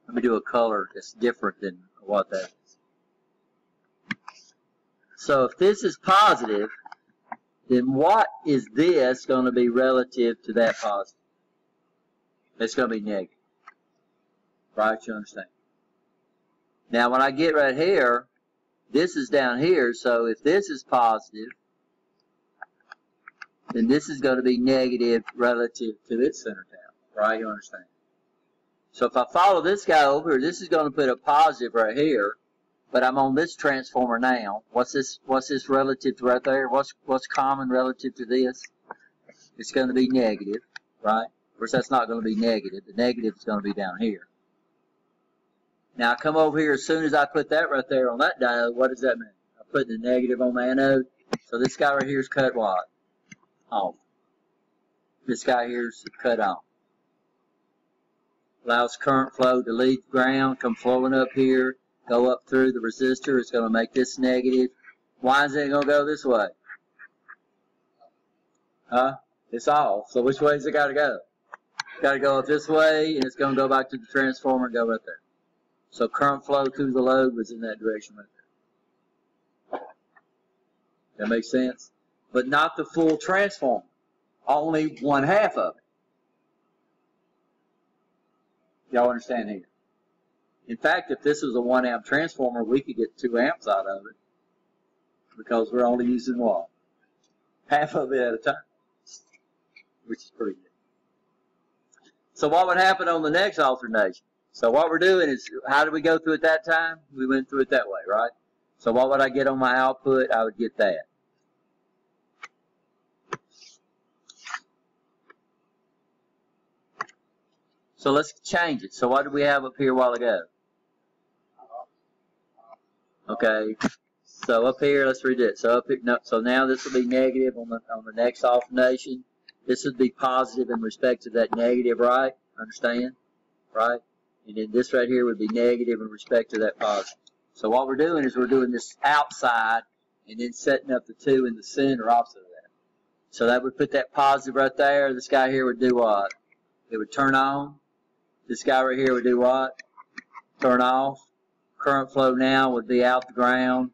Let me do a color that's different than what that is. So if this is positive, then what is this going to be relative to that positive? It's going to be negative. Right? You understand? Now, when I get right here, this is down here, so if this is positive, then this is going to be negative relative to its center tap. Right? You understand? So if I follow this guy over, this is going to put a positive right here but I'm on this transformer now. What's this? What's this relative to right there? What's what's common relative to this? It's going to be negative, right? Of course, that's not going to be negative. The negative is going to be down here. Now, I come over here as soon as I put that right there on that diode. What does that mean? I'm putting the negative on the anode. So this guy right here is cut what? Off. This guy here is cut off. Allows current flow to leave ground, come flowing up here go up through the resistor. It's going to make this negative. Why is it going to go this way? Huh? It's off. So which way has it got to go? Got to go up this way, and it's going to go back to the transformer and go right there. So current flow through the load was in that direction right there. That makes sense? But not the full transformer. Only one half of it. Y'all understand here? In fact, if this was a 1 amp transformer, we could get 2 amps out of it because we're only using what? Half of it at a time, which is pretty good. So what would happen on the next alternation? So what we're doing is, how did we go through it that time? We went through it that way, right? So what would I get on my output? I would get that. So let's change it. So what did we have up here a while ago? Okay, so up here, let's read it. So up here, no, so now this will be negative on the on the next alternation. This would be positive in respect to that negative, right? Understand? Right? And then this right here would be negative in respect to that positive. So what we're doing is we're doing this outside and then setting up the two in the center opposite of that. So that would put that positive right there. This guy here would do what? It would turn on. This guy right here would do what? Turn off. Current flow now would be out the ground.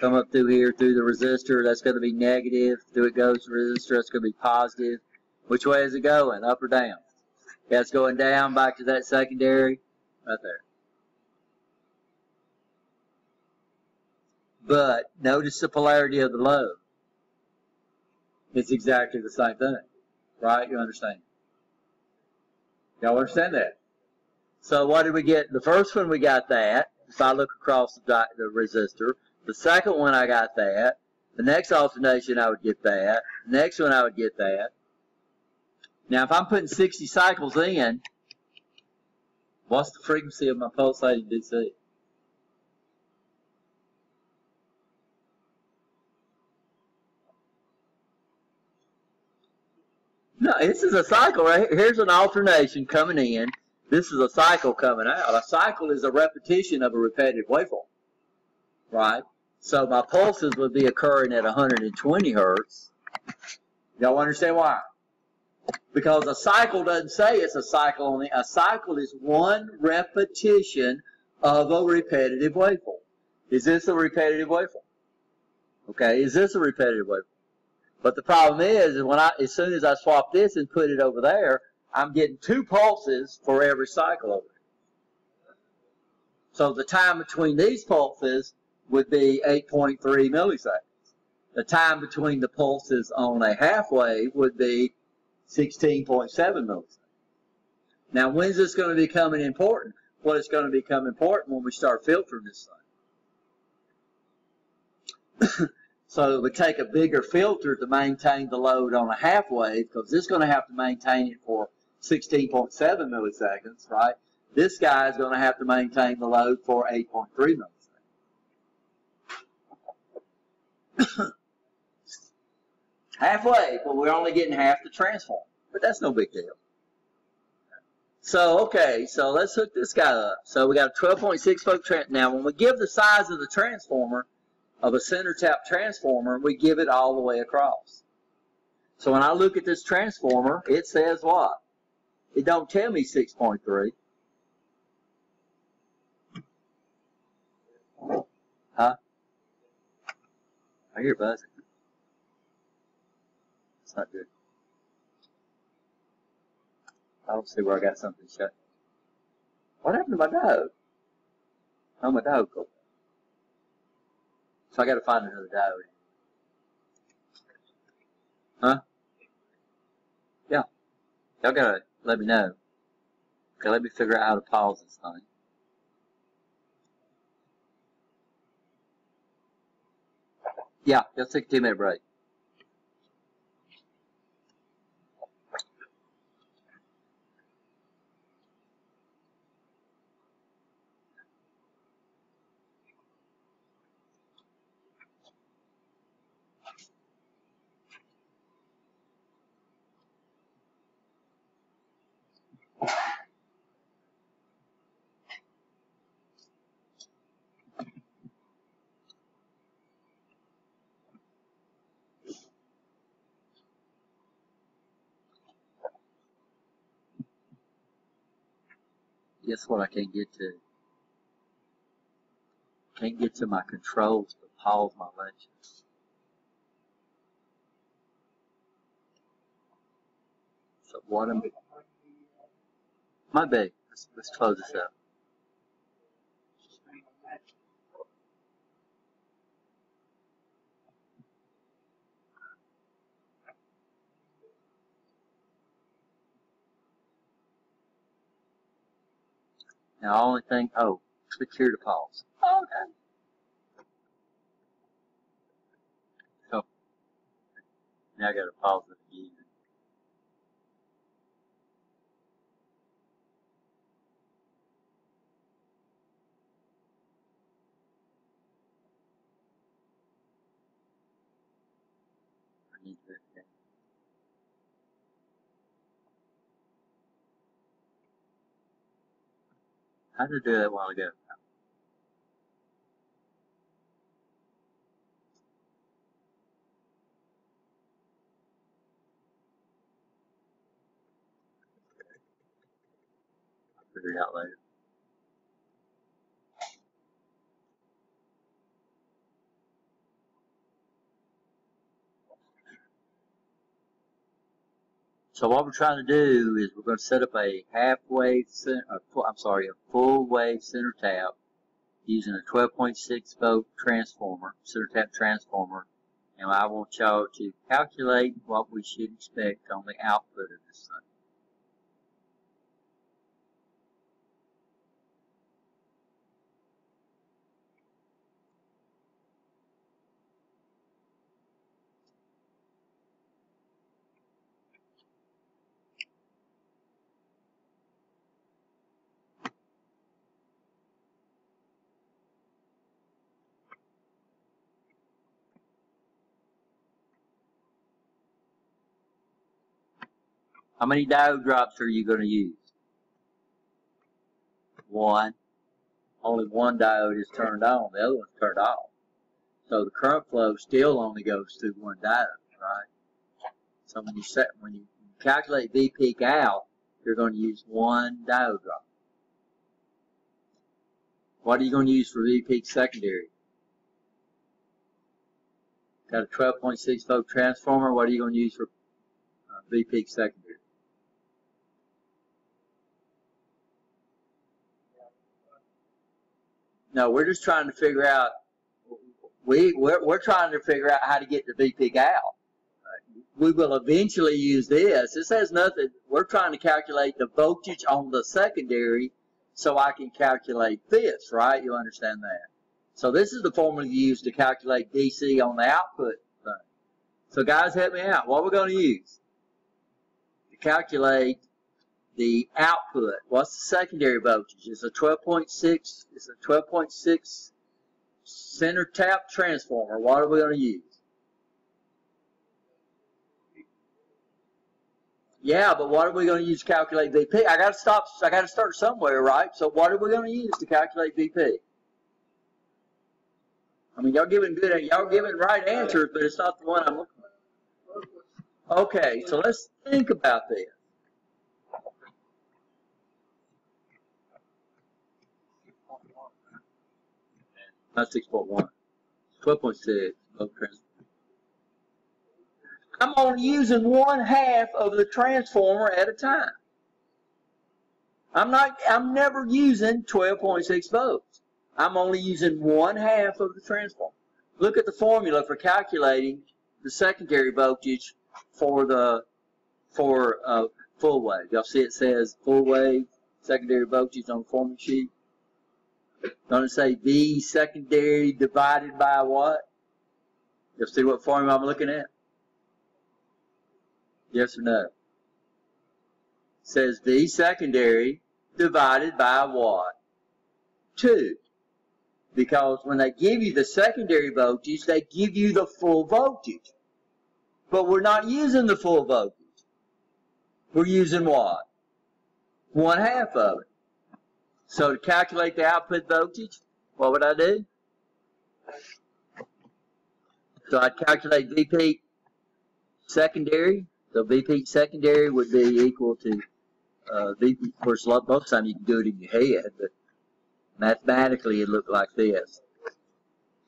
Come up through here through the resistor. That's going to be negative. Through it goes the resistor. That's going to be positive. Which way is it going? Up or down? Yeah, it's going down back to that secondary right there. But notice the polarity of the load. It's exactly the same thing. Right? You understand? Y'all understand that? So what did we get? The first one we got that. If I look across the, the resistor. The second one I got that. The next alternation I would get that. The next one I would get that. Now if I'm putting 60 cycles in, what's the frequency of my pulsating DC? No, this is a cycle right here. Here's an alternation coming in. This is a cycle coming out. A cycle is a repetition of a repetitive waveform, right? So my pulses would be occurring at 120 hertz. Y'all understand why? Because a cycle doesn't say it's a cycle only. A cycle is one repetition of a repetitive waveform. Is this a repetitive waveform? Okay, is this a repetitive waveform? But the problem is, is when I, as soon as I swap this and put it over there, I'm getting two pulses for every cycle over there. So the time between these pulses would be 8.3 milliseconds. The time between the pulses on a half wave would be 16.7 milliseconds. Now, when's this going to become important? Well, it's going to become important when we start filtering this thing. [COUGHS] So it would take a bigger filter to maintain the load on a half wave because is going to have to maintain it for 16.7 milliseconds, right? This guy is going to have to maintain the load for 8.3 milliseconds. [COUGHS] Halfway, but we're only getting half the transform. But that's no big deal. So, okay, so let's hook this guy up. So we got a 12.6 volt trans. Now, when we give the size of the transformer, of a center tap transformer, we give it all the way across. So when I look at this transformer, it says what? It don't tell me 6.3. Huh? I hear buzzing. It's not good. I don't see where I got something shut. What happened to my dog? Oh, my dog. So I got to find another dog. Huh? Yeah. Y'all got to let me know. Okay, let me figure out how to pause this thing. Yeah, let's take a two minute break. Guess what I can't get to? Can't get to my controls to pause my lectures. So what am I? my bad. Let's, let's close this up. Now, the only thing, oh, click here to pause. Okay. So, now I gotta pause it again. How did I do that a while ago? Figure it out later. So what we're trying to do is we're going to set up a half wave, center, I'm sorry, a full wave center tap using a 12.6 volt transformer, center tap transformer, and I want y'all to calculate what we should expect on the output of this thing. How many diode drops are you going to use? One. Only one diode is turned on. The other one's turned off. So the current flow still only goes through one diode, right? So when you set, when you calculate V peak out, you're going to use one diode drop. What are you going to use for V peak secondary? Got a 12.6 volt transformer. What are you going to use for uh, V peak secondary? No, we're just trying to figure out. We we're, we're trying to figure out how to get the V peak out. We will eventually use this. This has nothing. We're trying to calculate the voltage on the secondary, so I can calculate this. Right? You understand that? So this is the formula you use to calculate DC on the output thing. So guys, help me out. What we're going to use to calculate the output. What's the secondary voltage? It's a 12.6. It's a 12.6 center tap transformer. What are we going to use? Yeah, but what are we going to use to calculate VP? I got to stop. I got to start somewhere, right? So what are we going to use to calculate VP? I mean, y'all giving good, y'all giving right answers, but it's not the one I'm looking for. Okay, so let's think about this. Not 6.1. 12.6 of transformer. I'm only using one half of the transformer at a time. I'm not, I'm never using 12.6 volts. I'm only using one half of the transformer. Look at the formula for calculating the secondary voltage for the, for uh, full wave. Y'all see it says full wave, secondary voltage on the formula sheet? To say V secondary divided by what? You'll see what formula I'm looking at? Yes or no? It says V secondary divided by what? 2. Because when they give you the secondary voltage, they give you the full voltage. But we're not using the full voltage. We're using what? One half of it. So to calculate the output voltage, what would I do? So I'd calculate VP secondary. So VP secondary would be equal to uh, VP. Of course, most time you can do it in your head, but mathematically it looked like this.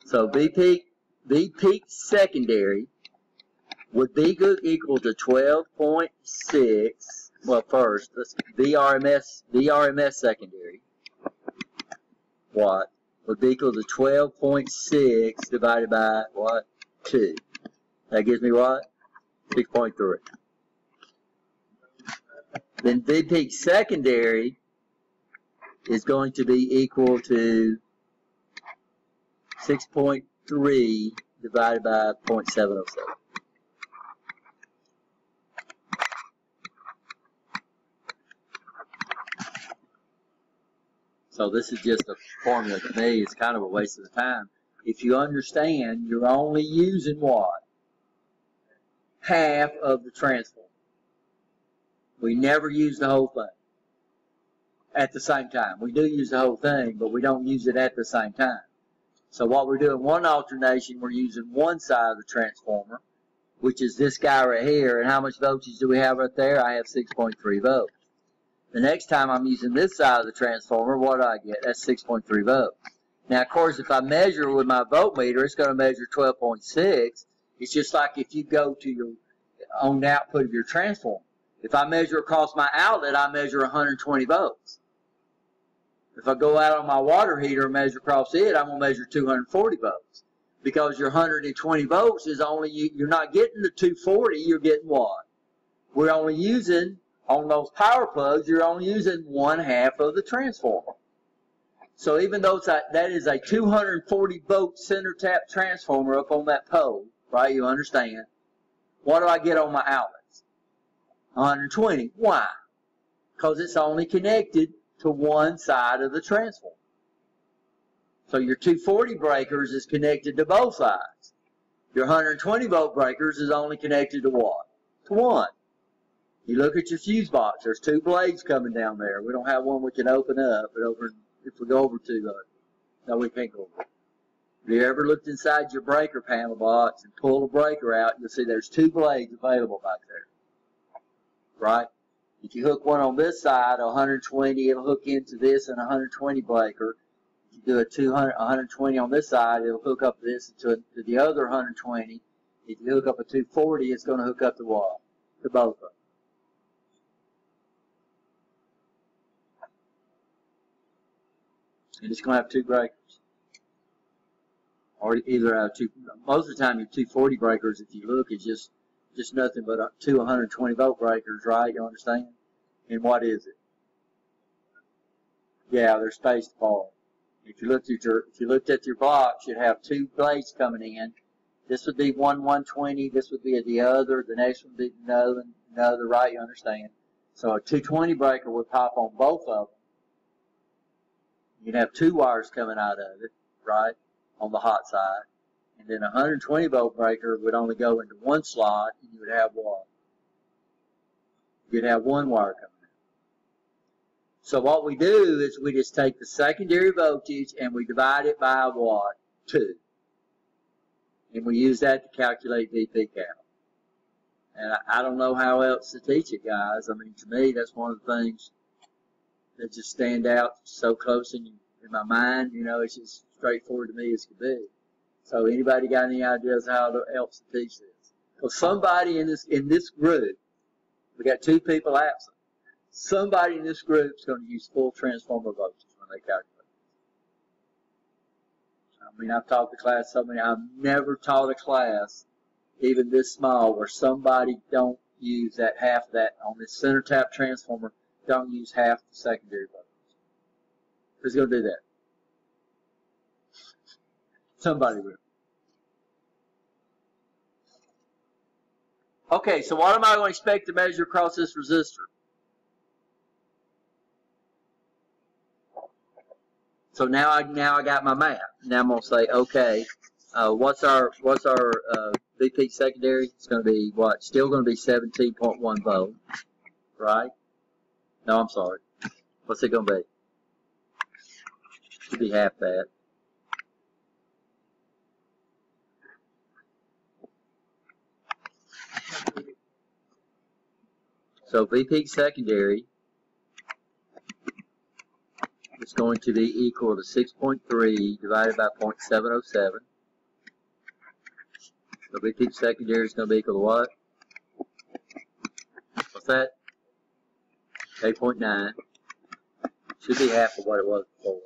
So VP VP secondary would be equal to 12.6. Well, first, let's VRMS VRMS secondary watt would be equal to 12.6 divided by what? 2. That gives me what? 6.3. Then V peak secondary is going to be equal to 6.3 divided by 0.707. So this is just a formula to me. It's kind of a waste of time. If you understand, you're only using what? Half of the transform. We never use the whole thing at the same time. We do use the whole thing, but we don't use it at the same time. So what we're doing, one alternation, we're using one side of the transformer, which is this guy right here. And how much voltage do we have right there? I have 6.3 volts. The next time I'm using this side of the transformer, what do I get? That's 6.3 volts. Now, of course, if I measure with my voltmeter, it's going to measure 12.6. It's just like if you go to your the output of your transformer. If I measure across my outlet, I measure 120 volts. If I go out on my water heater and measure across it, I'm going to measure 240 volts. Because your 120 volts is only, you're not getting the 240, you're getting what? We're only using, on those power plugs, you're only using one half of the transformer. So even though a, that is a 240 volt center tap transformer up on that pole, right, you understand, what do I get on my outlets? 120. Why? Because it's only connected to one side of the transformer. So your 240 breakers is connected to both sides. Your 120 volt breakers is only connected to what? To one. You look at your fuse box, there's two blades coming down there. We don't have one we can open up, but over if we go over to uh, the, no we can't go over. Have you ever looked inside your breaker panel box and pull the breaker out, you'll see there's two blades available back there. Right? If you hook one on this side, 120, it'll hook into this and 120 breaker. If you do a 200, 120 on this side, it'll hook up this to, to the other 120. If you hook up a 240, it's going to hook up the wall To both of them. And it's going to have two breakers. Or either have two, most of the time your 240 breakers, if you look, is just just nothing but two 120 volt breakers, right? You understand? And what is it? Yeah, they're spaced apart. If you looked at your if you looked at your box, you'd have two blades coming in. This would be one 120. This would be the other. The next one would be another, another. Right? You understand? So a 220 breaker would pop on both of them. You'd have two wires coming out of it, right, on the hot side. And then a 120 volt breaker would only go into one slot, and you would have what? You'd have one wire coming in. So what we do is we just take the secondary voltage and we divide it by what? 2. And we use that to calculate VP count. And I, I don't know how else to teach it, guys. I mean, to me, that's one of the things that just stand out so close in, in my mind. You know, it's just straightforward to me as could be. So anybody got any ideas how to, else to teach this? Because somebody in this in this group, we got two people absent. Somebody in this group is going to use full transformer voltage when they calculate. I mean, I've taught the class so many. I've never taught a class, even this small, where somebody don't use that half of that on this center tap transformer. Don't use half the secondary voltage. Who's going to do that? Somebody will. Okay, so what am I going to expect to measure across this resistor? So now I now I got my math. Now I'm going to say, okay, uh, what's our what's our uh, VP secondary? It's going to be what? Still going to be 17.1 volt, right? No, I'm sorry. What's it to be? Should be half that. So VP secondary is going to be equal to 6.3 divided by 0.707. So VP secondary is going to be equal to what? What's that? 8.9. Should be half of what it was before.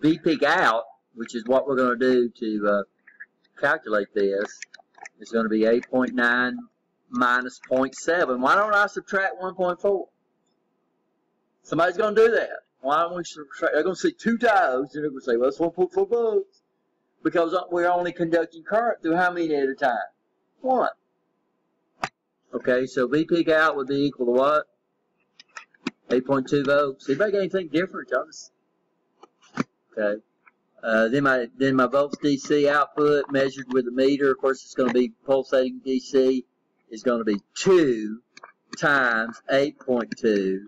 VP out, which is what we're going to do to uh, calculate this, is going to be 8.9 minus 0.7. Why don't I subtract 1.4? Somebody's going to do that. Why don't we subtract? They're going to see two diodes, and they're going to say, well, it's 1.4 volts. Because we're only conducting current through how many at a time? One. Okay, so VP out would be equal to what? 8.2 volts. Anybody got anything different, Thomas? Okay. Uh, then my then my volts DC output measured with a meter. Of course, it's going to be pulsating DC. Is going to be two times 8.2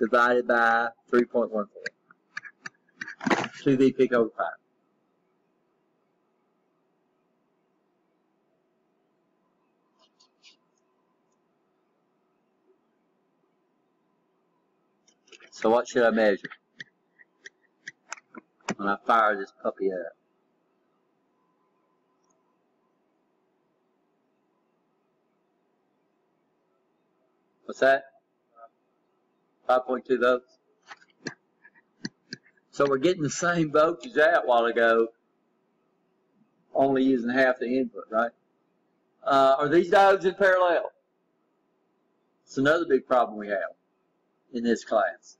divided by 3.14. 2 VP over 5. So what should I measure? When I fire this puppy up. What's that? 5.2 volts. So we're getting the same voltage out while ago, only using half the input, right? Uh, are these diodes in parallel? It's another big problem we have in this class.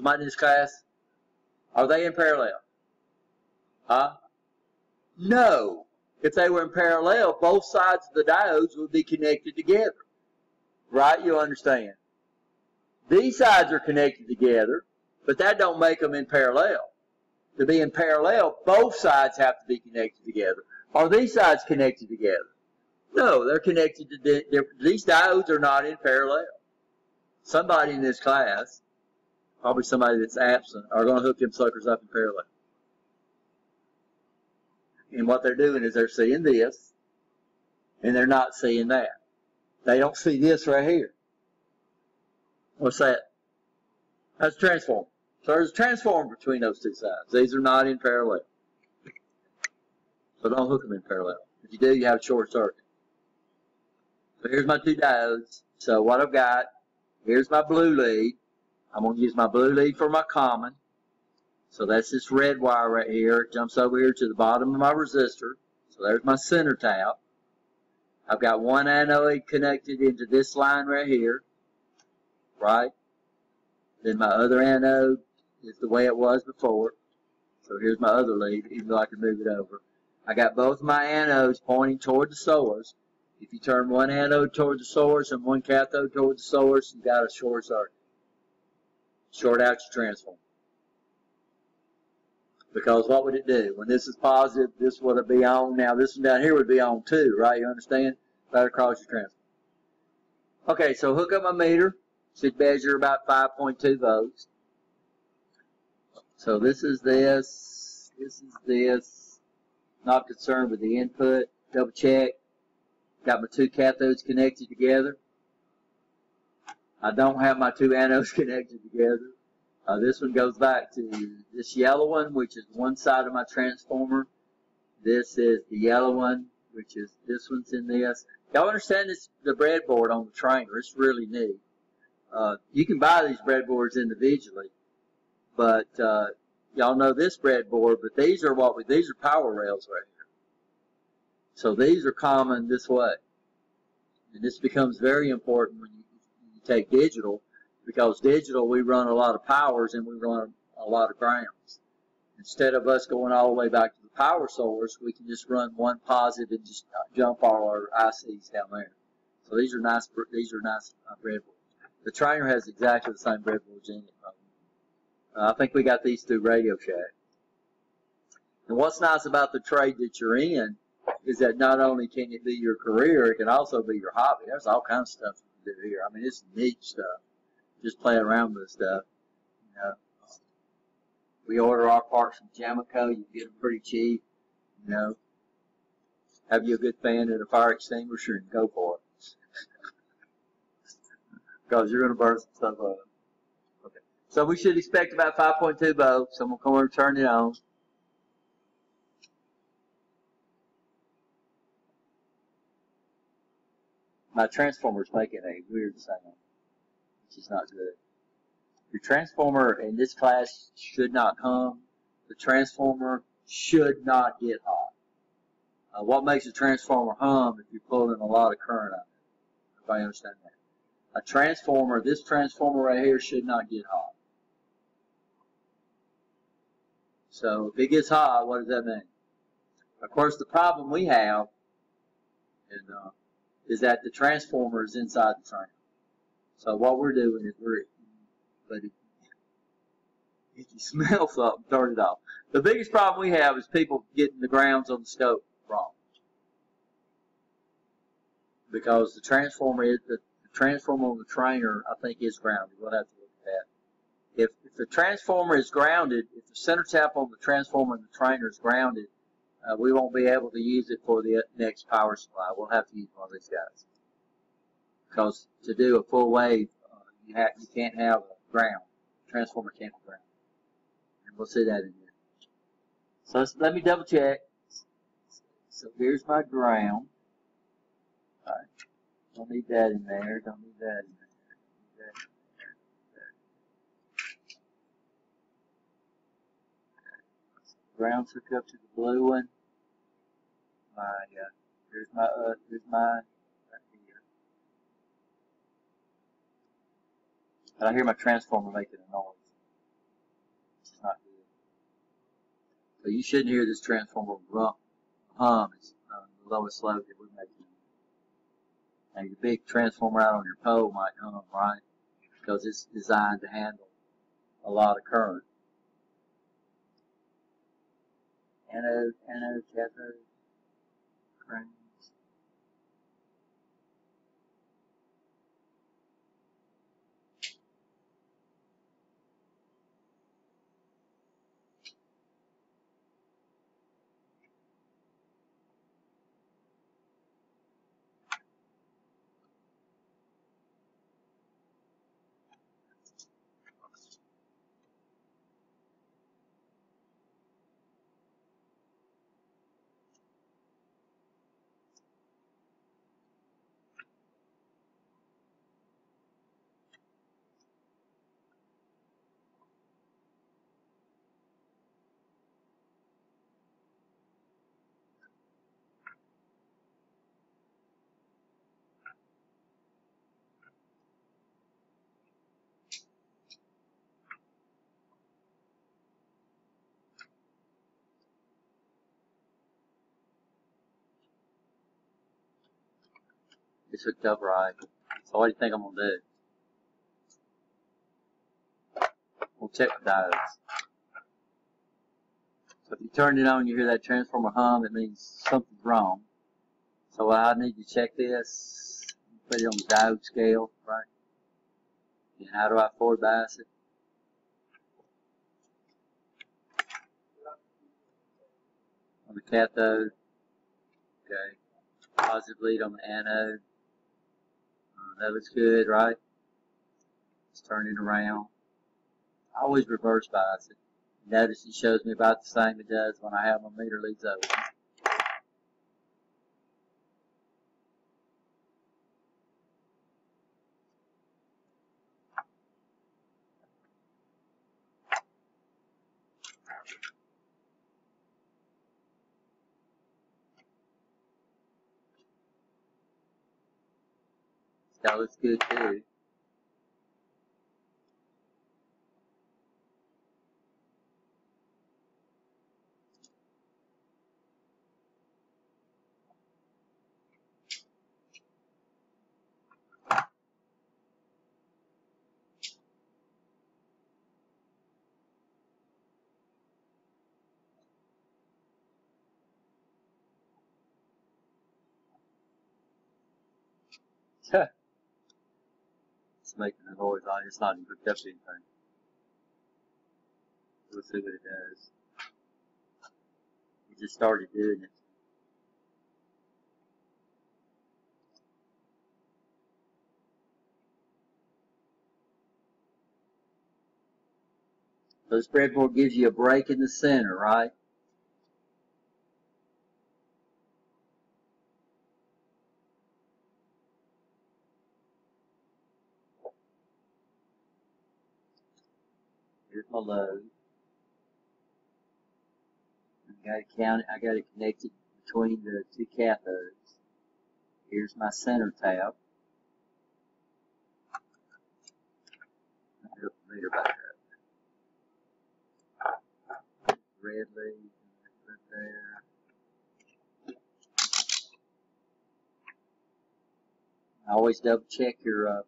Somebody in this class, are they in parallel? Huh? No. If they were in parallel, both sides of the diodes would be connected together. Right? You understand? These sides are connected together, but that don't make them in parallel. To be in parallel, both sides have to be connected together. Are these sides connected together? No, they're connected to different. These diodes are not in parallel. Somebody in this class, probably somebody that's absent, are going to hook them suckers up in parallel. And what they're doing is they're seeing this, and they're not seeing that. They don't see this right here. What's that? That's a transformer. So there's a transformer between those two sides. These are not in parallel. So don't hook them in parallel. If you do, you have a short circuit. So here's my two diodes. So what I've got, here's my blue lead. I'm going to use my blue lead for my common. So that's this red wire right here. It jumps over here to the bottom of my resistor. So there's my center tap. I've got one anode connected into this line right here. Right? Then my other anode is the way it was before. So here's my other lead, even though I can move it over. I got both my anodes pointing toward the source. If you turn one anode toward the source and one cathode toward the source, you got a short circuit. Short out your transformer. Because what would it do? When this is positive, this would be on. Now this one down here would be on too, right? You understand? Right across your transformer. Okay, so hook up my meter. Should measure about 5.2 volts. So this is this. This is this. Not concerned with the input. Double check. Got my two cathodes connected together. I don't have my two anodes [LAUGHS] connected together. Uh, this one goes back to this yellow one, which is one side of my transformer. This is the yellow one, which is this one's in this. Y'all understand this, the breadboard on the trainer. It's really neat. Uh, you can buy these breadboards individually, but uh, y'all know this breadboard, but these are what we, these are power rails right here. So these are common this way. And this becomes very important when you, you take digital, because digital we run a lot of powers and we run a lot of grounds. Instead of us going all the way back to the power source, we can just run one positive and just jump all our ICs down there. So these are nice, these are nice uh, breadboards. The trainer has exactly the same breadboards in it. Uh, I think we got these through Radio Shack. And what's nice about the trade that you're in is that not only can it be your career, it can also be your hobby. There's all kinds of stuff do here. I mean, it's neat stuff. Just playing around with stuff. You know, we order our parts from Jameco. You get them pretty cheap. You know, have you a good fan and a fire extinguisher and go for it. [LAUGHS] Because you're going to burn some stuff up. Okay. So we should expect about 5.2 volts. To come over and turn it on. My transformer is making a weird sound, which is not good. Your transformer in this class should not hum. The transformer should not get hot. Uh, what makes a transformer hum if you're pulling a lot of current out I understand that. A transformer, this transformer right here should not get hot. So if it gets hot, what does that mean? Of course, the problem we have, and uh, is that the transformer is inside the train. So what we're doing is we're, but if, if you smell something, turn it off. The biggest problem we have is people getting the grounds on the stove wrong. Because the transformer is, the, the transformer on the trainer, I think, is grounded. We'll have to look at that. If, if the transformer is grounded, if the center tap on the transformer and the trainer is grounded, uh, we won't be able to use it for the next power supply. We'll have to use one of these guys. Because to do a full wave, uh, you, you can't have a ground. transformer can't have ground. And we'll see that in here. So let me double check. So here's my ground. Alright. Don't need that in there. Don't need that in there. Don't need that in there. Ground's hooked up to the blue one. My, uh, my, uh, here's right here. But I hear my transformer making a noise. Is not good. So you shouldn't hear this transformer rum, hum. It's uh, the lowest load that we're making. Now your big transformer out on your pole might hum, right? Because it's designed to handle a lot of current. Anode, anode, cathode, cranes. Hooked up right. So what do you think I'm gonna do? We'll check the diodes. So if you turn it on, you hear that transformer hum, it means something's wrong. So I need to check this, put it on the diode scale, right? And how do I forward bias it? On the cathode. Okay. Positive lead on the anode. That looks good, right? Let's turn it around. I always reverse bias it. Notice it shows me about the same it does when I have my meter leads open. That looks good too. [LAUGHS] It's making a noise on. It's not even hooked anything. We'll see what it does. It just started doing it. So the spreadboard gives you a break in the center, right? Load. I got it counted. I got to connect it connected between the two cathodes. Here's my center tap. Meter back up. Red lead right there. I always double check your uh,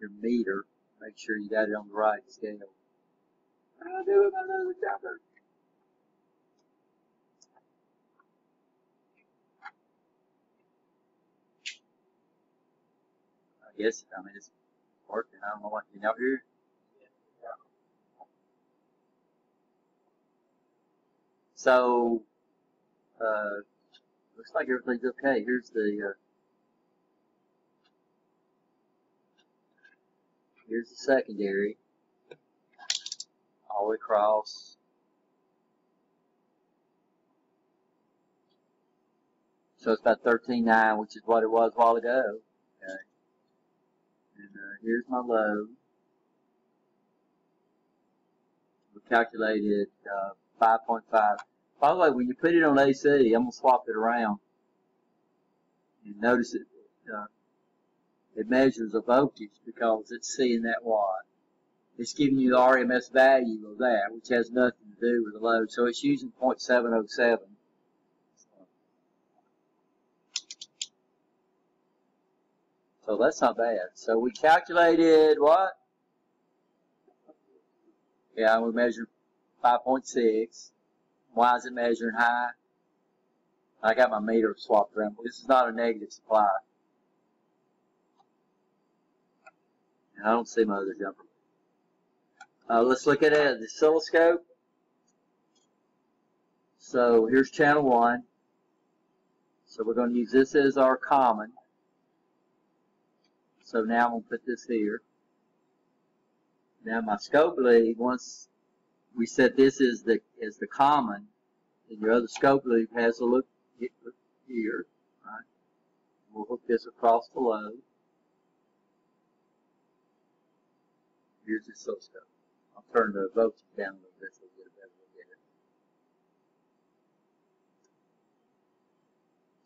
your meter. Make sure you got it on the right scale. I do it another chapter. I guess I mean it's working. I don't know what you know here. So uh, looks like everything's okay. Here's the uh, here's the secondary. All the way across. So it's about 13.9, which is what it was a while ago. Okay. And uh, here's my load. We calculated uh, 5.5. By the way, when you put it on AC, I'm going to swap it around. And notice it, uh, it measures a voltage because it's seeing that watt. It's giving you the RMS value of that, which has nothing to do with the load. So it's using 0.707. So that's not bad. So we calculated what? Yeah, we measured 5.6. Why is it measuring high? I got my meter swapped around. This is not a negative supply. And I don't see my other jumper. Uh, let's look at it, the oscilloscope. So here's channel 1. So we're going to use this as our common. So now I'm going to put this here. Now my scope lead, once we set this as the as the common, then your other scope lead has to look here, right? We'll hook this across the load. Here's the oscilloscope. Turn the volts down a little bit so we get a better look at it.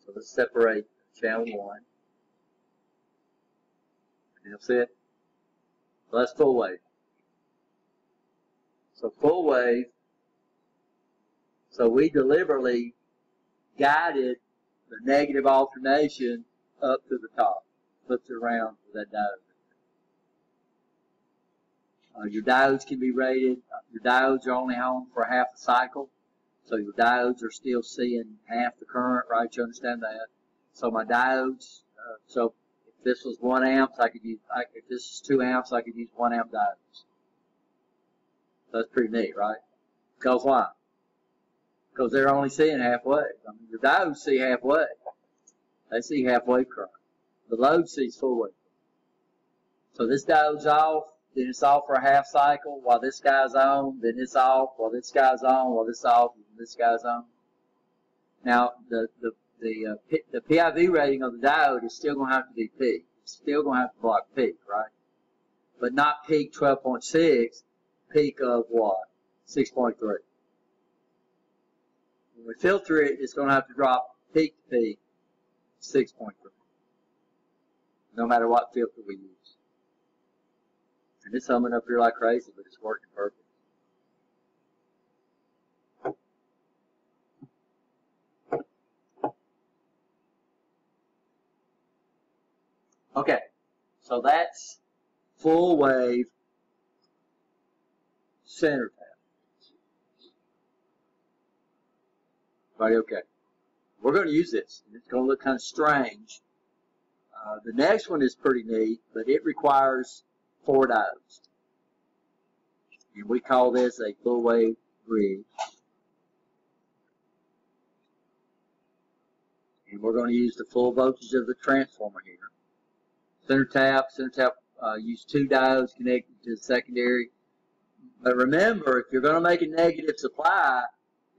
So let's separate channel 1. That's it. So that's full wave. So full wave. So we deliberately guided the negative alternation up to the top. Flips it around for that diode. Uh, your diodes can be rated. Uh, your diodes are only on for half a cycle. So your diodes are still seeing half the current, right? You understand that? So my diodes, uh, so if this was one amp, I could use, I, if this is two amps, I could use one amp diodes. That's pretty neat, right? Because why? Because they're only seeing halfway. I mean, your diodes see halfway. They see halfway current. The load sees full wave. So this diode's off, then it's off for a half cycle while this guy's on, then it's off while this guy's on, while this off, this guy's on. Now, the, the the uh, the PIV rating of the diode is still going to have to be peak. It's still going to have to block peak, right? But not peak 12.6, peak of what? 6.3. When we filter it, it's going to have to drop peak to peak 6.3. No matter what filter we use. And it's humming up here like crazy, but it's working perfect. Okay, so that's full wave center tap. Right, okay. We're going to use this. It's going to look kind of strange. Uh, the next one is pretty neat, but it requires four diodes. And we call this a full wave bridge. And we're going to use the full voltage of the transformer here. Center tap, center tap uh, use two diodes connected to the secondary. But remember, if you're going to make a negative supply,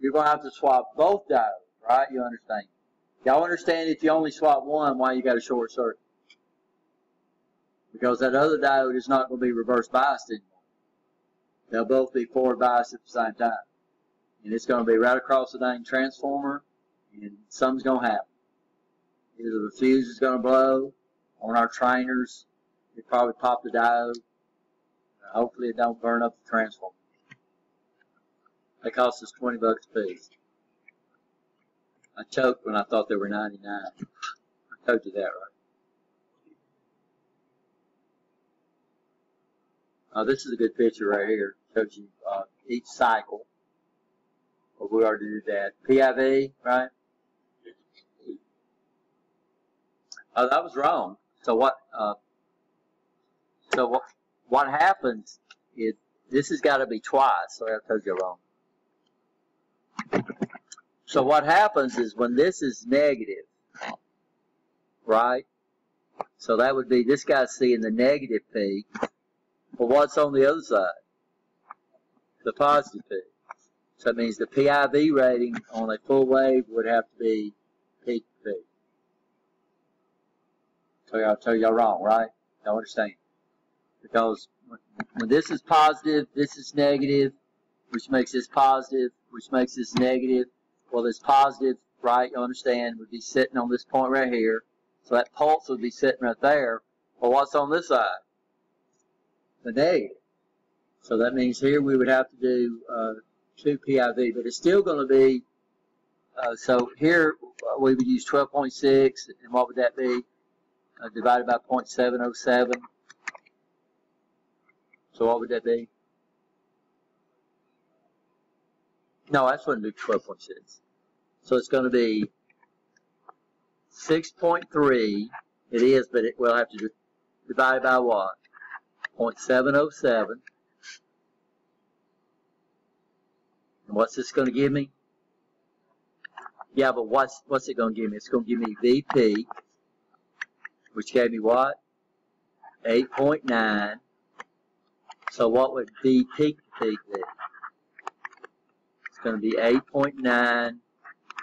you're going to have to swap both diodes, right? You understand? Y'all understand if you only swap one, why you got a short circuit? Because that other diode is not going to be reverse biased anymore. They'll both be forward biased at the same time. And it's going to be right across the dang transformer, and something's going to happen. Either the fuse is going to blow, on our trainers. It probably pop the diode. Hopefully it don't burn up the transformer. They cost us 20 bucks a piece. I choked when I thought they were 99. I told you that, right? Uh, this is a good picture right here. Shows you uh, each cycle. Well, we already did that. PIV, right? Oh, that was wrong. So what? Uh, so what? What happens is this has got to be twice. Sorry, I told you wrong. So what happens is when this is negative, right? So that would be this guy's seeing the negative peak. But what's on the other side? the positive peak. So it means the PIV rating on a full wave would have to be peak to peak. So y'all tell y'all wrong, right? Y'all understand? Because when this is positive, this is negative, which makes this positive, which makes this negative. Well, this positive, right, you understand, would be sitting on this point right here. So that pulse would be sitting right there. Well, what's on this side? The negative. So that means here we would have to do uh, 2 PIV, but it's still going to be, uh, so here uh, we would use 12.6, and what would that be? Uh, divided by 0.707. So what would that be? No, that's wouldn't be 12.6. So it's going to be 6.3. It is, but it will have to divide by what? 0.707. And what's this going to give me? Yeah, but what's what's it going to give me? It's going to give me VP, which gave me what? 8.9. So what would V peak to peak be? It's going to be 8.9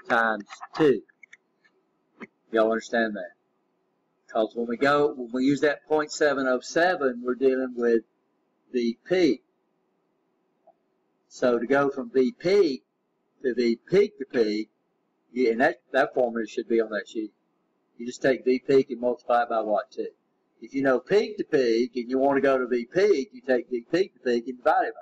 times 2. Y'all understand that? Because when we go, when we use that 0.707, we're dealing with VP. So to go from VP to V peak to peak, yeah, and that, that formula should be on that sheet. You just take V peak and multiply it by what, 2. If you know peak to peak and you want to go to V peak, you take V peak to peak and divide it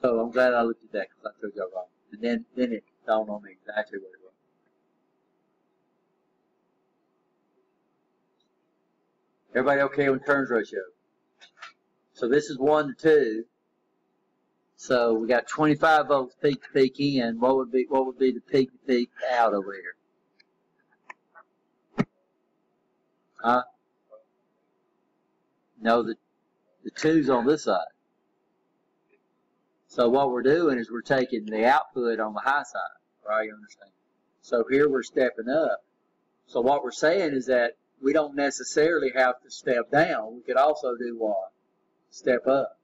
by. So I'm glad I looked at that because I told y'all wrong. And then, then it dawned on me exactly what it was. Everybody okay on turns ratio? So this is 1 to 2. So we got 25 volts peak to peak in. What would be what would be the peak to peak out over here? Huh? No, the the two's on this side. So what we're doing is we're taking the output on the high side, right? You understand? So here we're stepping up. So what we're saying is that we don't necessarily have to step down. We could also do what? step up.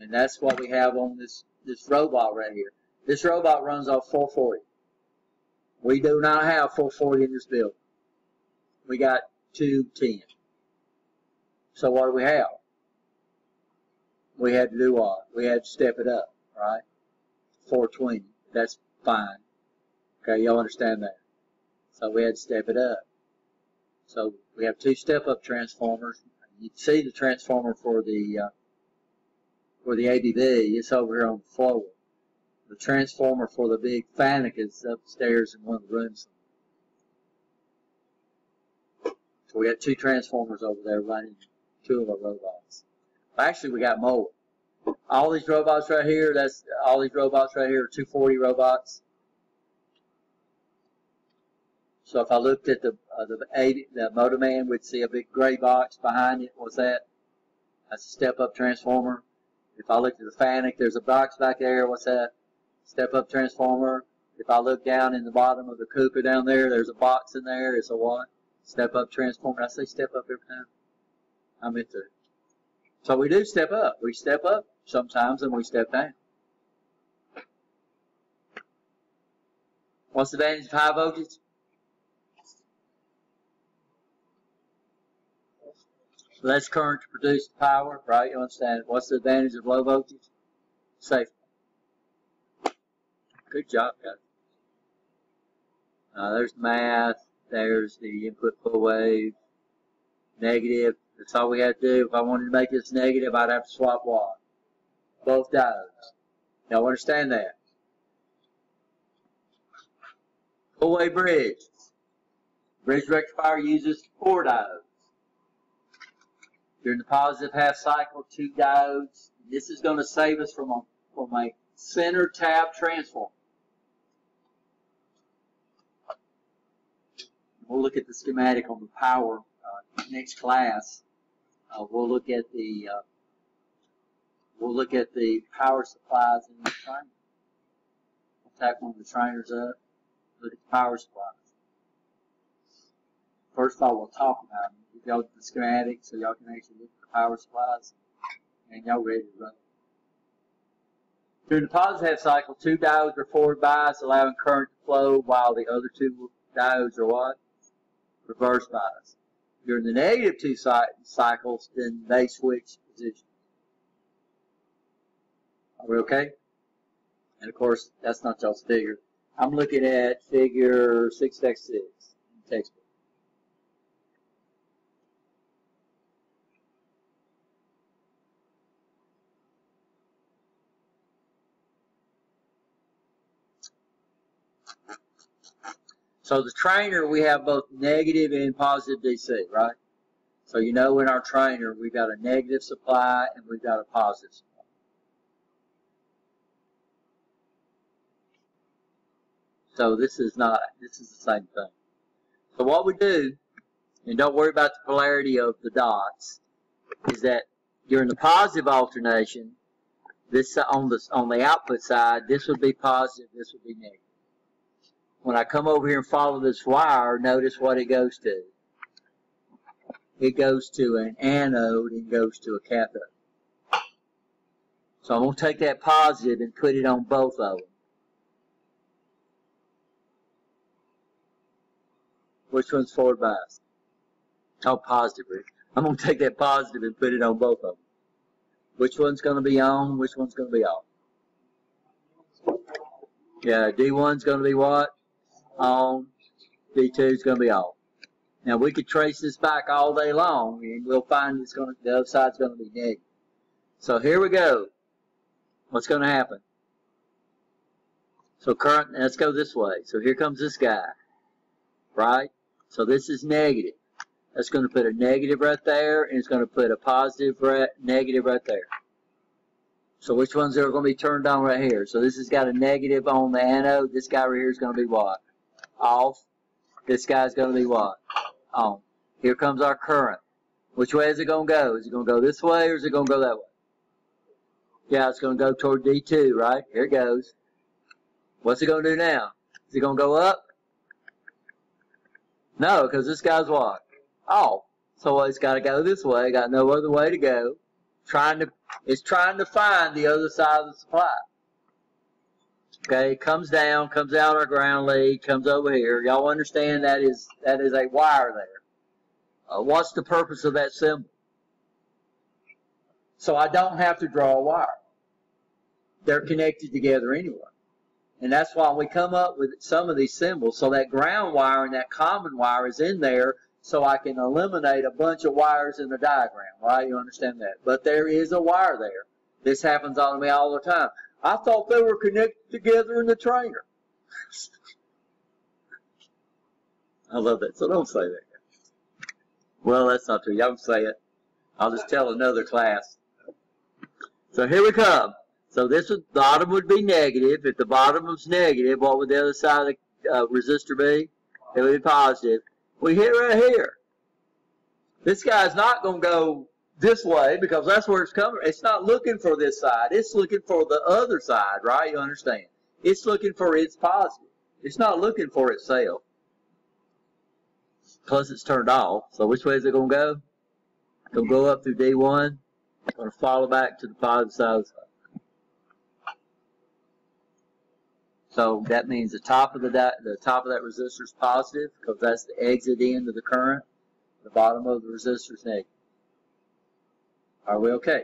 And that's what we have on this, this robot right here. This robot runs off 440. We do not have 440 in this building. We got 210. So what do we have? We had to do what? We had to step it up, right? 420. That's fine. Okay, y'all understand that. So we had to step it up. So we have two step-up transformers. You see the transformer for the uh, for the ABB. It's over here on the floor. The transformer for the big FANUC is upstairs in one of the rooms. So we got two transformers over there running two of our robots. Actually, we got more. All these robots right here, that's all these robots right here are 240 robots. So if I looked at the uh, the, 80, the Motoman, we'd see a big gray box behind it. What's that? That's a step-up transformer. If I look at the FANUC, there's a box back there. What's that? Step up transformer. If I look down in the bottom of the KUKA down there, there's a box in there. It's a what? Step up transformer. I say step up every time. I meant to. So we do step up. We step up sometimes and we step down. What's the advantage of high voltage? Less current to produce the power, right? You understand? What's the advantage of low voltage? Safety. Good job, guys. Uh, there's math. There's the input full wave. Negative. That's all we had to do. If I wanted to make this negative, I'd have to swap what? Both diodes. Y'all understand that? Full wave bridge. Bridge rectifier uses four diodes. During the positive half cycle, two diodes. This is going to save us from a, from a center tap transformer. We'll look at the schematic on the power uh, next class. Uh, we'll look at the uh, we'll look at the power supplies in the trainer. We'll tack one of the trainers up. Look at the power supplies. First of all, we'll talk about them y'all the schematic so y'all can actually look at the power supplies. and y'all ready to run. During the positive half cycle, two diodes are forward biased, allowing current to flow, while the other two diodes are what? Reverse biased. During the negative two cycles, then they switch positions. Are we okay? And of course, that's not y'all's figure. I'm looking at figure 6x6 textbook. So the trainer, we have both negative and positive DC, right? So you know in our trainer, we've got a negative supply and we've got a positive supply. So this is not, this is the same thing. So what we do, and don't worry about the polarity of the dots, is that during the positive alternation, this on the on the output side, this would be positive, this would be negative. When I come over here and follow this wire, notice what it goes to. It goes to an anode and goes to a cathode. So I'm going to take that positive and put it on both of them. Which one's forward biased? Oh, positive, I'm going to take that positive and put it on both of them. Which one's going to be on? Which one's going to be off? Yeah, D1's going to be what? Um, on, D2 is going to be off. Now we could trace this back all day long and we'll find it's going to, the other side's going to be negative. So here we go. What's going to happen? So current, let's go this way. So here comes this guy, right? So this is negative. That's going to put a negative right there, and it's going to put a positive right, negative right there. So which ones are going to be turned on right here? So this has got a negative on the anode. This guy right here is going to be what? Off. This guy's going to be what? On. Here comes our current. Which way is it going to go? Is it going to go this way or is it going to go that way? Yeah, it's going to go toward D2, right? Here it goes. What's it going to do now? Is it going to go up? No, because this guy's what? Off. So it's got to go this way. Got no other way to go. Trying to, it's trying to find the other side of the supply. Okay, comes down, comes out our ground lead, comes over here. Y'all understand that is that is a wire there. Uh, what's the purpose of that symbol? So I don't have to draw a wire. They're connected together anyway. And that's why we come up with some of these symbols. So that ground wire and that common wire is in there so I can eliminate a bunch of wires in the diagram, right? You understand that? But there is a wire there. This happens on me all the time. I thought they were connected together in the trainer. [LAUGHS] I love that. So don't say that. Well, that's not true. Y'all can say it. I'll just tell another class. So here we come. So this would, bottom would be negative. If the bottom was negative, what would the other side of the uh, resistor be? It would be positive. We hit right here. This guy's not going to go this way because that's where it's coming. It's not looking for this side. It's looking for the other side, right? You understand? It's looking for its positive. It's not looking for itself. Plus it's turned off. So which way is it going to go? It's going to go up through D1. It's going to follow back to the positive side. So that means the top of the the top of that resistor is positive because that's the exit end of the current. The bottom of the resistor is negative. Are we okay?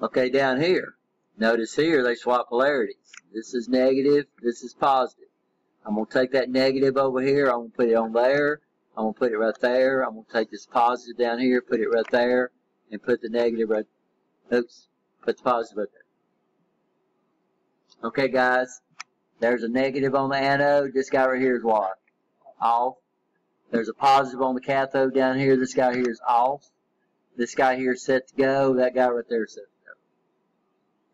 Okay, down here. Notice here they swap polarities. This is negative, this is positive. I'm going to take that negative over here, I'm going to put it on there, I'm going to put it right there, I'm going to take this positive down here, put it right there, and put the negative right, oops, put the positive right there. Okay guys, there's a negative on the anode, this guy right here is what? Off. There's a positive on the cathode down here, this guy here is off. This guy here is set to go. That guy right there is set to go.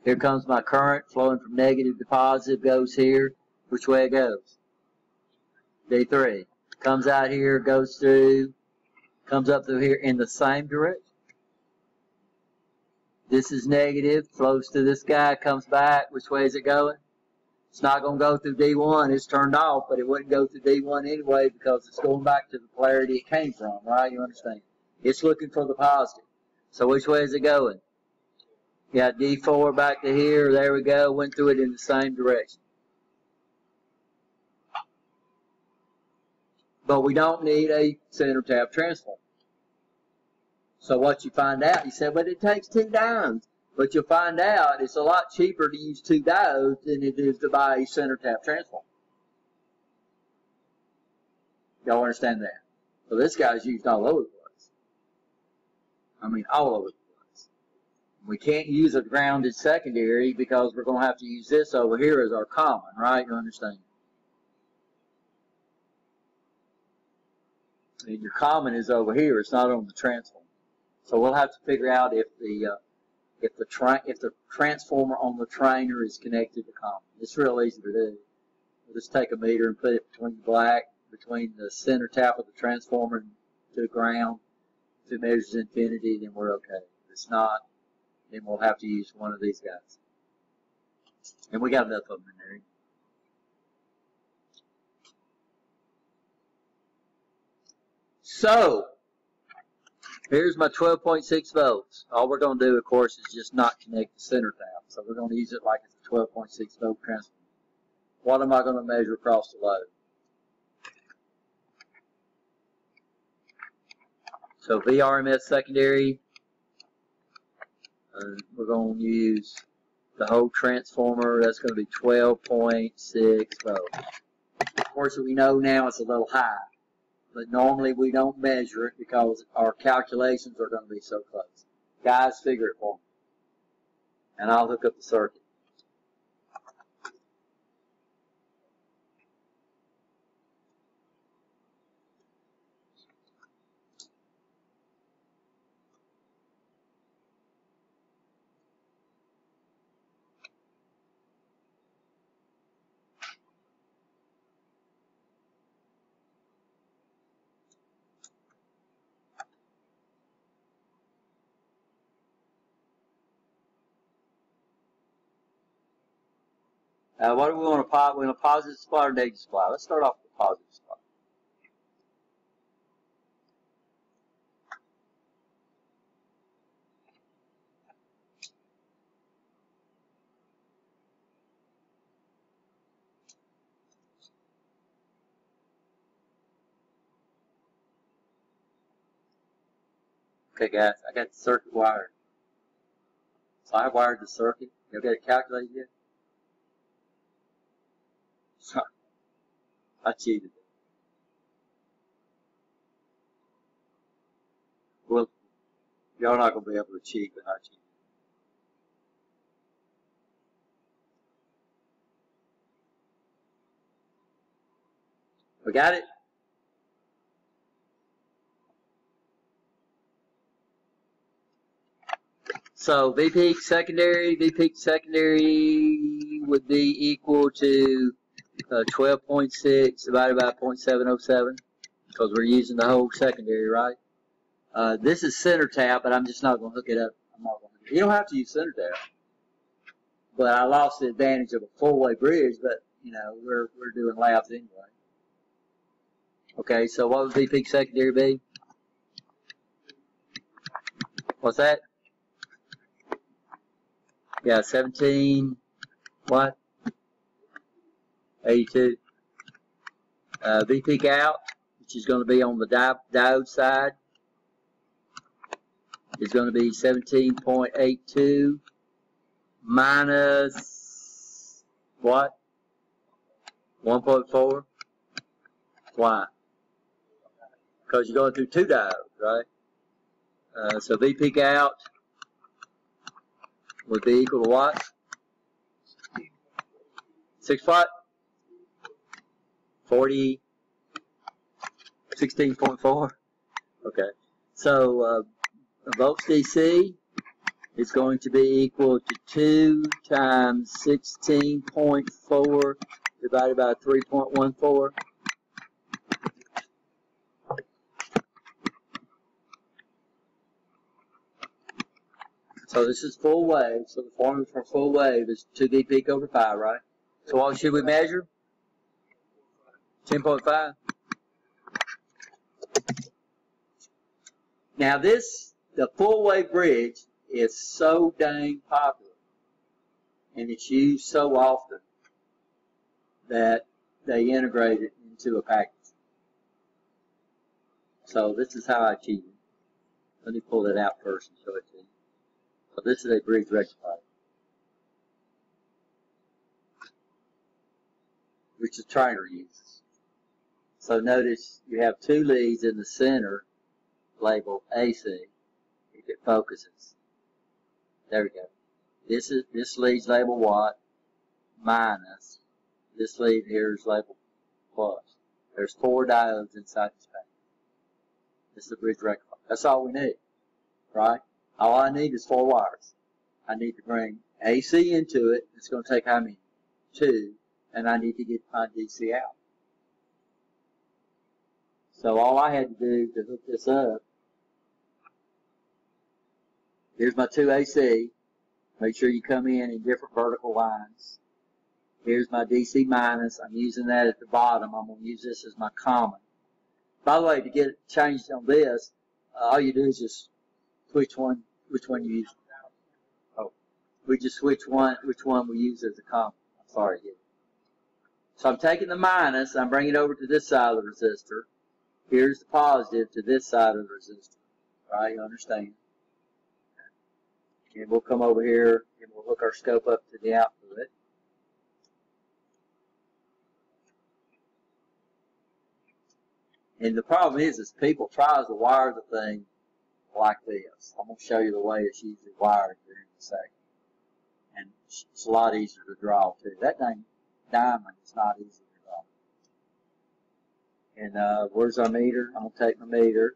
Here comes my current flowing from negative to positive, goes here. Which way it goes? D3. Comes out here, goes through, comes up through here in the same direction. This is negative, flows to this guy, comes back. Which way is it going? It's not going to go through D1. It's turned off, but it wouldn't go through D1 anyway because it's going back to the polarity it came from, right? You understand? It's looking for the positive. So which way is it going? Got D4 back to here. There we go. Went through it in the same direction. But we don't need a center tap transform. So what you find out, you said, but it takes two diodes. But you'll find out it's a lot cheaper to use two diodes than it is to buy a center tap transform. Y'all understand that? So this guy's used all over. I mean, all the place. We can't use a grounded secondary because we're going to have to use this over here as our common, right? You understand? And your common is over here. It's not on the transformer. So we'll have to figure out if the uh, if the if the transformer on the trainer is connected to common. It's real easy to do. We'll just take a meter and put it between black between the center tap of the transformer to the ground. If it measures infinity, then we're okay. If it's not, then we'll have to use one of these guys. And we got enough of them in there. So, here's my 12.6 volts. All we're going to do, of course, is just not connect the center tap. So we're going to use it like it's a 12.6 volt transformer. What am I going to measure across the load? So VRMS secondary, uh, we're going to use the whole transformer. That's going to be 12.6 volts. Of course, we know now it's a little high, but normally we don't measure it because our calculations are going to be so close. Guys, figure it for me. And I'll hook up the circuit. Uh, what do we want to pause? We're going to positive supply or negative supply. Let's start off with a positive supply. Okay guys, I got the circuit wired. So I wired the circuit. You got it calculated yet? I cheated. Well, y'all not gonna be able to cheat when I cheat. We got it? So VP secondary, VP secondary would be equal to uh, 12.6 divided by 0.707 because we're using the whole secondary, right? Uh, this is center tap, but I'm just not going to hook it up. I'm not going to. You don't have to use center tap, but I lost the advantage of a four-way bridge. But you know, we're we're doing labs anyway. Okay, so what would be peak secondary be? What's that? Yeah, 17. What? 82. Uh, V peak out, which is going to be on the di diode side, is going to be 17.82 minus what? 1.4? Why? Because you're going through two diodes, right? Uh, so V peak out would be equal to what? 6 watt? 40, 16.4. Okay. So, uh, volts DC is going to be equal to 2 times 16.4 divided by 3.14. So this is full wave. So the formula for full wave is 2V peak over pi, right? So what should we measure? 10.5. Now this the wave bridge is so dang popular and it's used so often that they integrate it into a package. So this is how I achieve it. Let me pull that out first and show it to you. So this is a bridge rectifier. Which the trainer uses. So notice you have two leads in the center labeled AC if it focuses. There we go. This is this lead's labeled what? Minus. This lead here is labeled plus. There's four diodes inside this package. This is the bridge rectifier. That's all we need, right? All I need is four wires. I need to bring AC into it. It's going to take how many? Two. And I need to get my DC out. So all I had to do to hook this up, here's my two AC. Make sure you come in in different vertical lines. Here's my DC minus. I'm using that at the bottom. I'm going to use this as my common. By the way, to get it changed on this, uh, all you do is just switch one, which one you use. Oh, we just switch one, which one we use as a common. I'm sorry. So I'm taking the minus, I'm bringing it over to this side of the resistor. Here's the positive to this side of the resistor. Right, you understand? And we'll come over here and we'll hook our scope up to the output. And the problem is, is people try to wire the thing like this. I'm going to show you the way it's usually wired here in a second. And it's a lot easier to draw too. That dang diamond is not easy. And uh, where's our meter? I'm going to take my meter.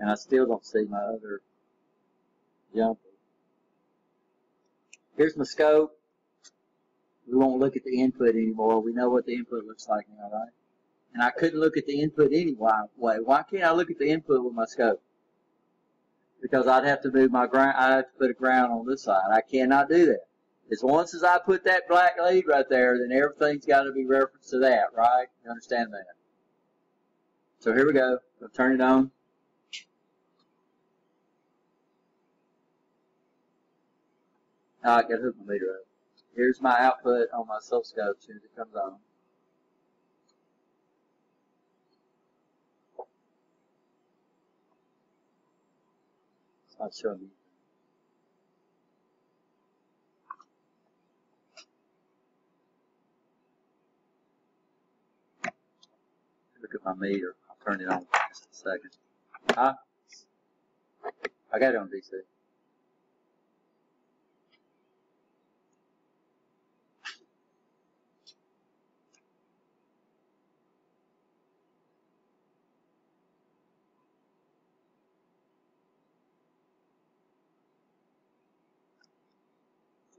And I still don't see my other jumper. Here's my scope. We won't look at the input anymore. We know what the input looks like now, right? And I couldn't look at the input anyway. Why can't I look at the input with my scope? Because I'd have to move my ground, I'd have to put a ground on this side. I cannot do that. As once as I put that black lead right there, then everything's got to be referenced to that, right? You understand that? So here we go. I'll turn it on. Now I got to hook my meter up. Here's my output on my oscilloscope as soon as it comes on. not showing me. Look at my meter. Turn it on in just a second. Huh? I got it on DC.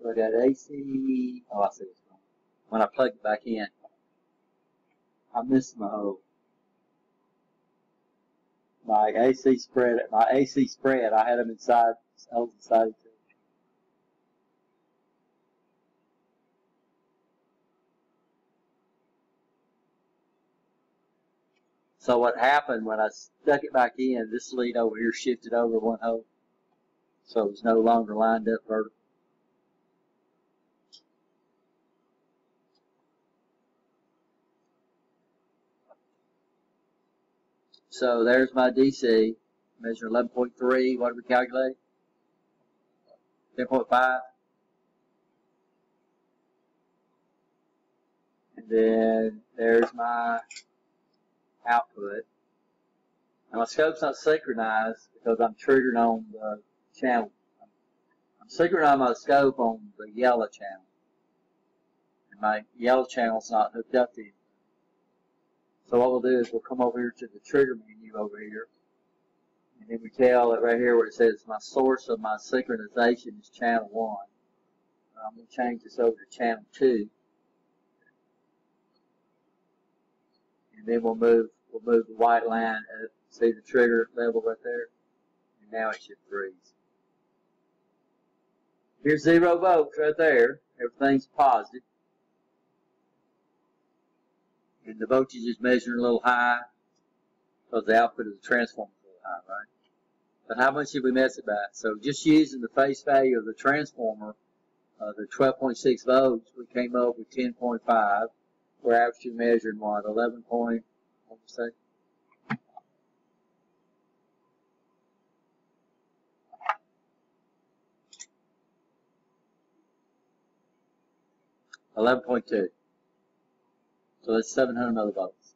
So I got AC, oh I see what's going. When I plug it back in, I missed my whole, my AC spread, my AC spread, I had them inside, I was inside. So what happened when I stuck it back in, this lead over here shifted over one hole. So it was no longer lined up vertical. So there's my DC, measure 11.3, what did we calculate? 10.5. And then there's my output. Now my scope's not synchronized because I'm triggering on the channel. I'm synchronizing my scope on the yellow channel. And my yellow channel's not hooked up to anything. So what we'll do is we'll come over here to the trigger menu over here. And then we tell it right here where it says my source of my synchronization is channel 1. Uh, I'm going to change this over to channel 2. And then we'll move we'll move the white line up. See the trigger level right there? And now it should freeze. Here's zero volts right there. Everything's positive and the voltage is measuring a little high because the output of the transformer is a little high, right? But how much did we mess it by? So just using the face value of the transformer, uh, the 12.6 volts, we came up with 10.5. We're actually measuring what, 11 point, what say? Eleven point two. So that's seven hundred millivolts.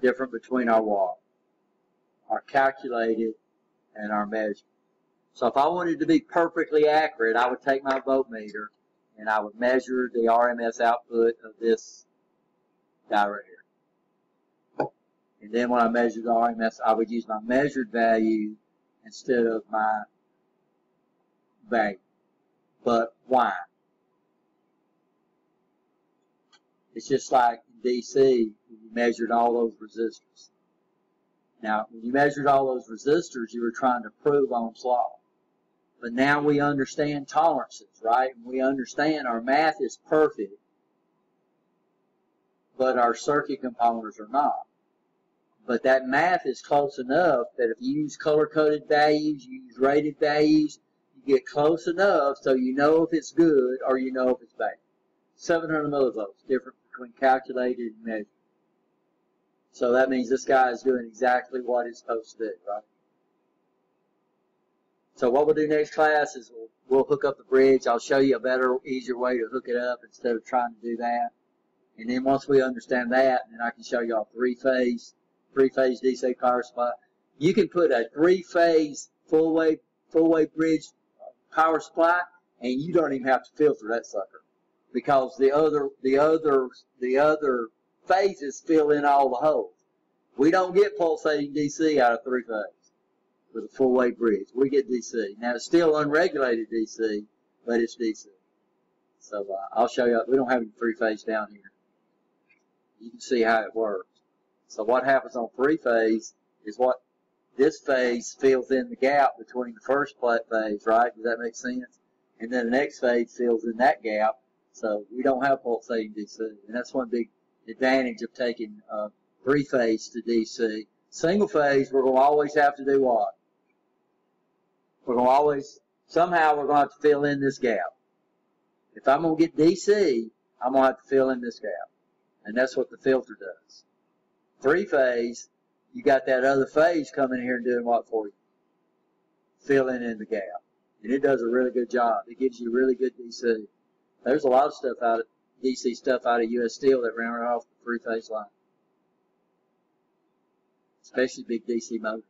Different between our watt, our calculated, and our measured. So if I wanted to be perfectly accurate, I would take my voltmeter and I would measure the RMS output of this guy right here. And then when I measure the RMS, I would use my measured value instead of my value. But why? It's just like DC, you measured all those resistors. Now, when you measured all those resistors, you were trying to prove Ohm's law. But now we understand tolerances, right? And we understand our math is perfect, but our circuit components are not. But that math is close enough that if you use color-coded values, you use rated values, you get close enough so you know if it's good or you know if it's bad. 700 millivolts, different between calculated and measured. So that means this guy is doing exactly what he's supposed to do, right? So what we'll do next class is we'll, we'll hook up the bridge. I'll show you a better, easier way to hook it up instead of trying to do that. And then once we understand that, then I can show you all three-phase, three-phase DC power supply. You can put a three-phase full-wave, full-wave bridge power supply, and you don't even have to filter that sucker because the other, the other, the other phases fill in all the holes. We don't get pulsating DC out of three-phase with a full wave bridge. We get DC. Now it's still unregulated DC, but it's DC. So uh, I'll show you. We don't have any three phase down here. You can see how it works. So what happens on three phase is what this phase fills in the gap between the first plate phase, right? Does that make sense? And then the next phase fills in that gap. So we don't have pulsating DC. And that's one big advantage of taking uh, three phase to DC. Single phase, we're going to always have to do what? We're going to always, somehow we're going to have to fill in this gap. If I'm going to get DC, I'm going to have to fill in this gap. And that's what the filter does. Three phase, you got that other phase coming here and doing what for you? Filling in the gap. And it does a really good job. It gives you really good DC. There's a lot of stuff out of DC stuff out of US Steel that ran right off the three phase line. Especially big DC motors.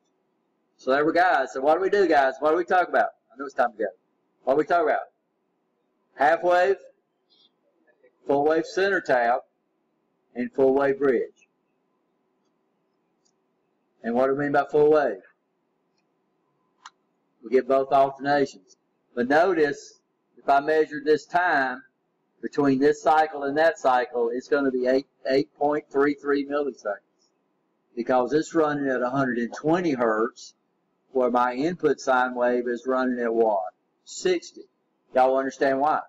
So there we go. So what do we do, guys? What do we talk about? I know it's time to go. What do we talk about? Half wave, full wave center tap, and full wave bridge. And what do we mean by full wave? We get both alternations. But notice, if I measure this time between this cycle and that cycle, it's going to be 8, 8.33 milliseconds. Because it's running at 120 hertz, where my input sine wave is running at what? 60. Y'all understand why?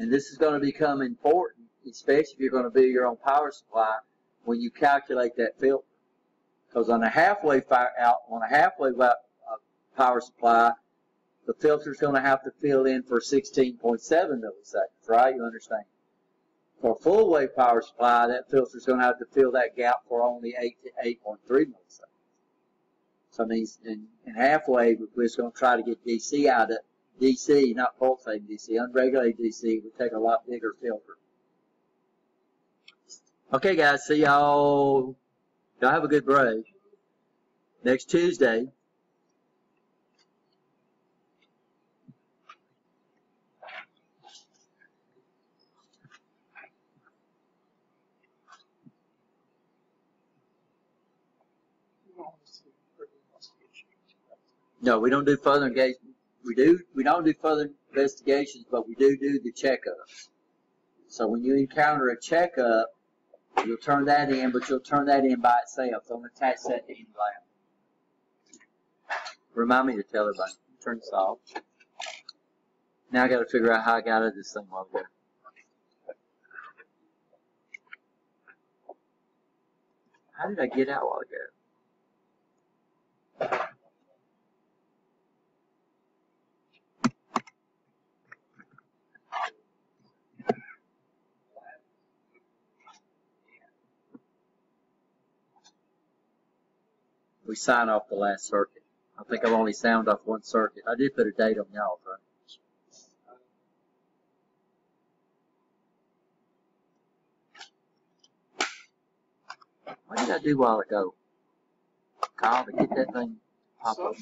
And this is going to become important, especially if you're going to build your own power supply when you calculate that filter. Because on a half wave out, on a half wave uh, power supply, the filter is going to have to fill in for 16.7 milliseconds, right? You understand? For a full wave power supply, that filter is going to have to fill that gap for only 8 to 8.3 milliseconds. So these in, in half wave, we're just going to try to get DC out of DC, not pulsating DC, unregulated DC would take a lot bigger filter. Okay, guys, see y'all. Y'all have a good break. Next Tuesday, No, we don't do further engagement. We do, we don't do further investigations, but we do do the checkups. So when you encounter a checkup, you'll turn that in, but you'll turn that in by itself. Don't attach that to any lab. Remind me to tell everybody. Turn this off. Now I got to figure out how I got out of this thing while ago. How did I get out while ago? We sign off the last circuit. I think I've only signed off one circuit. I did put a date on y'all, right? What did I do a while ago? Kyle, to get that thing pop up.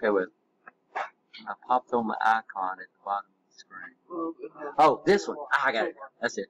Okay, well, I popped on my icon at the bottom of the screen. Well, Oh, this one. Ah, I got it. That's it.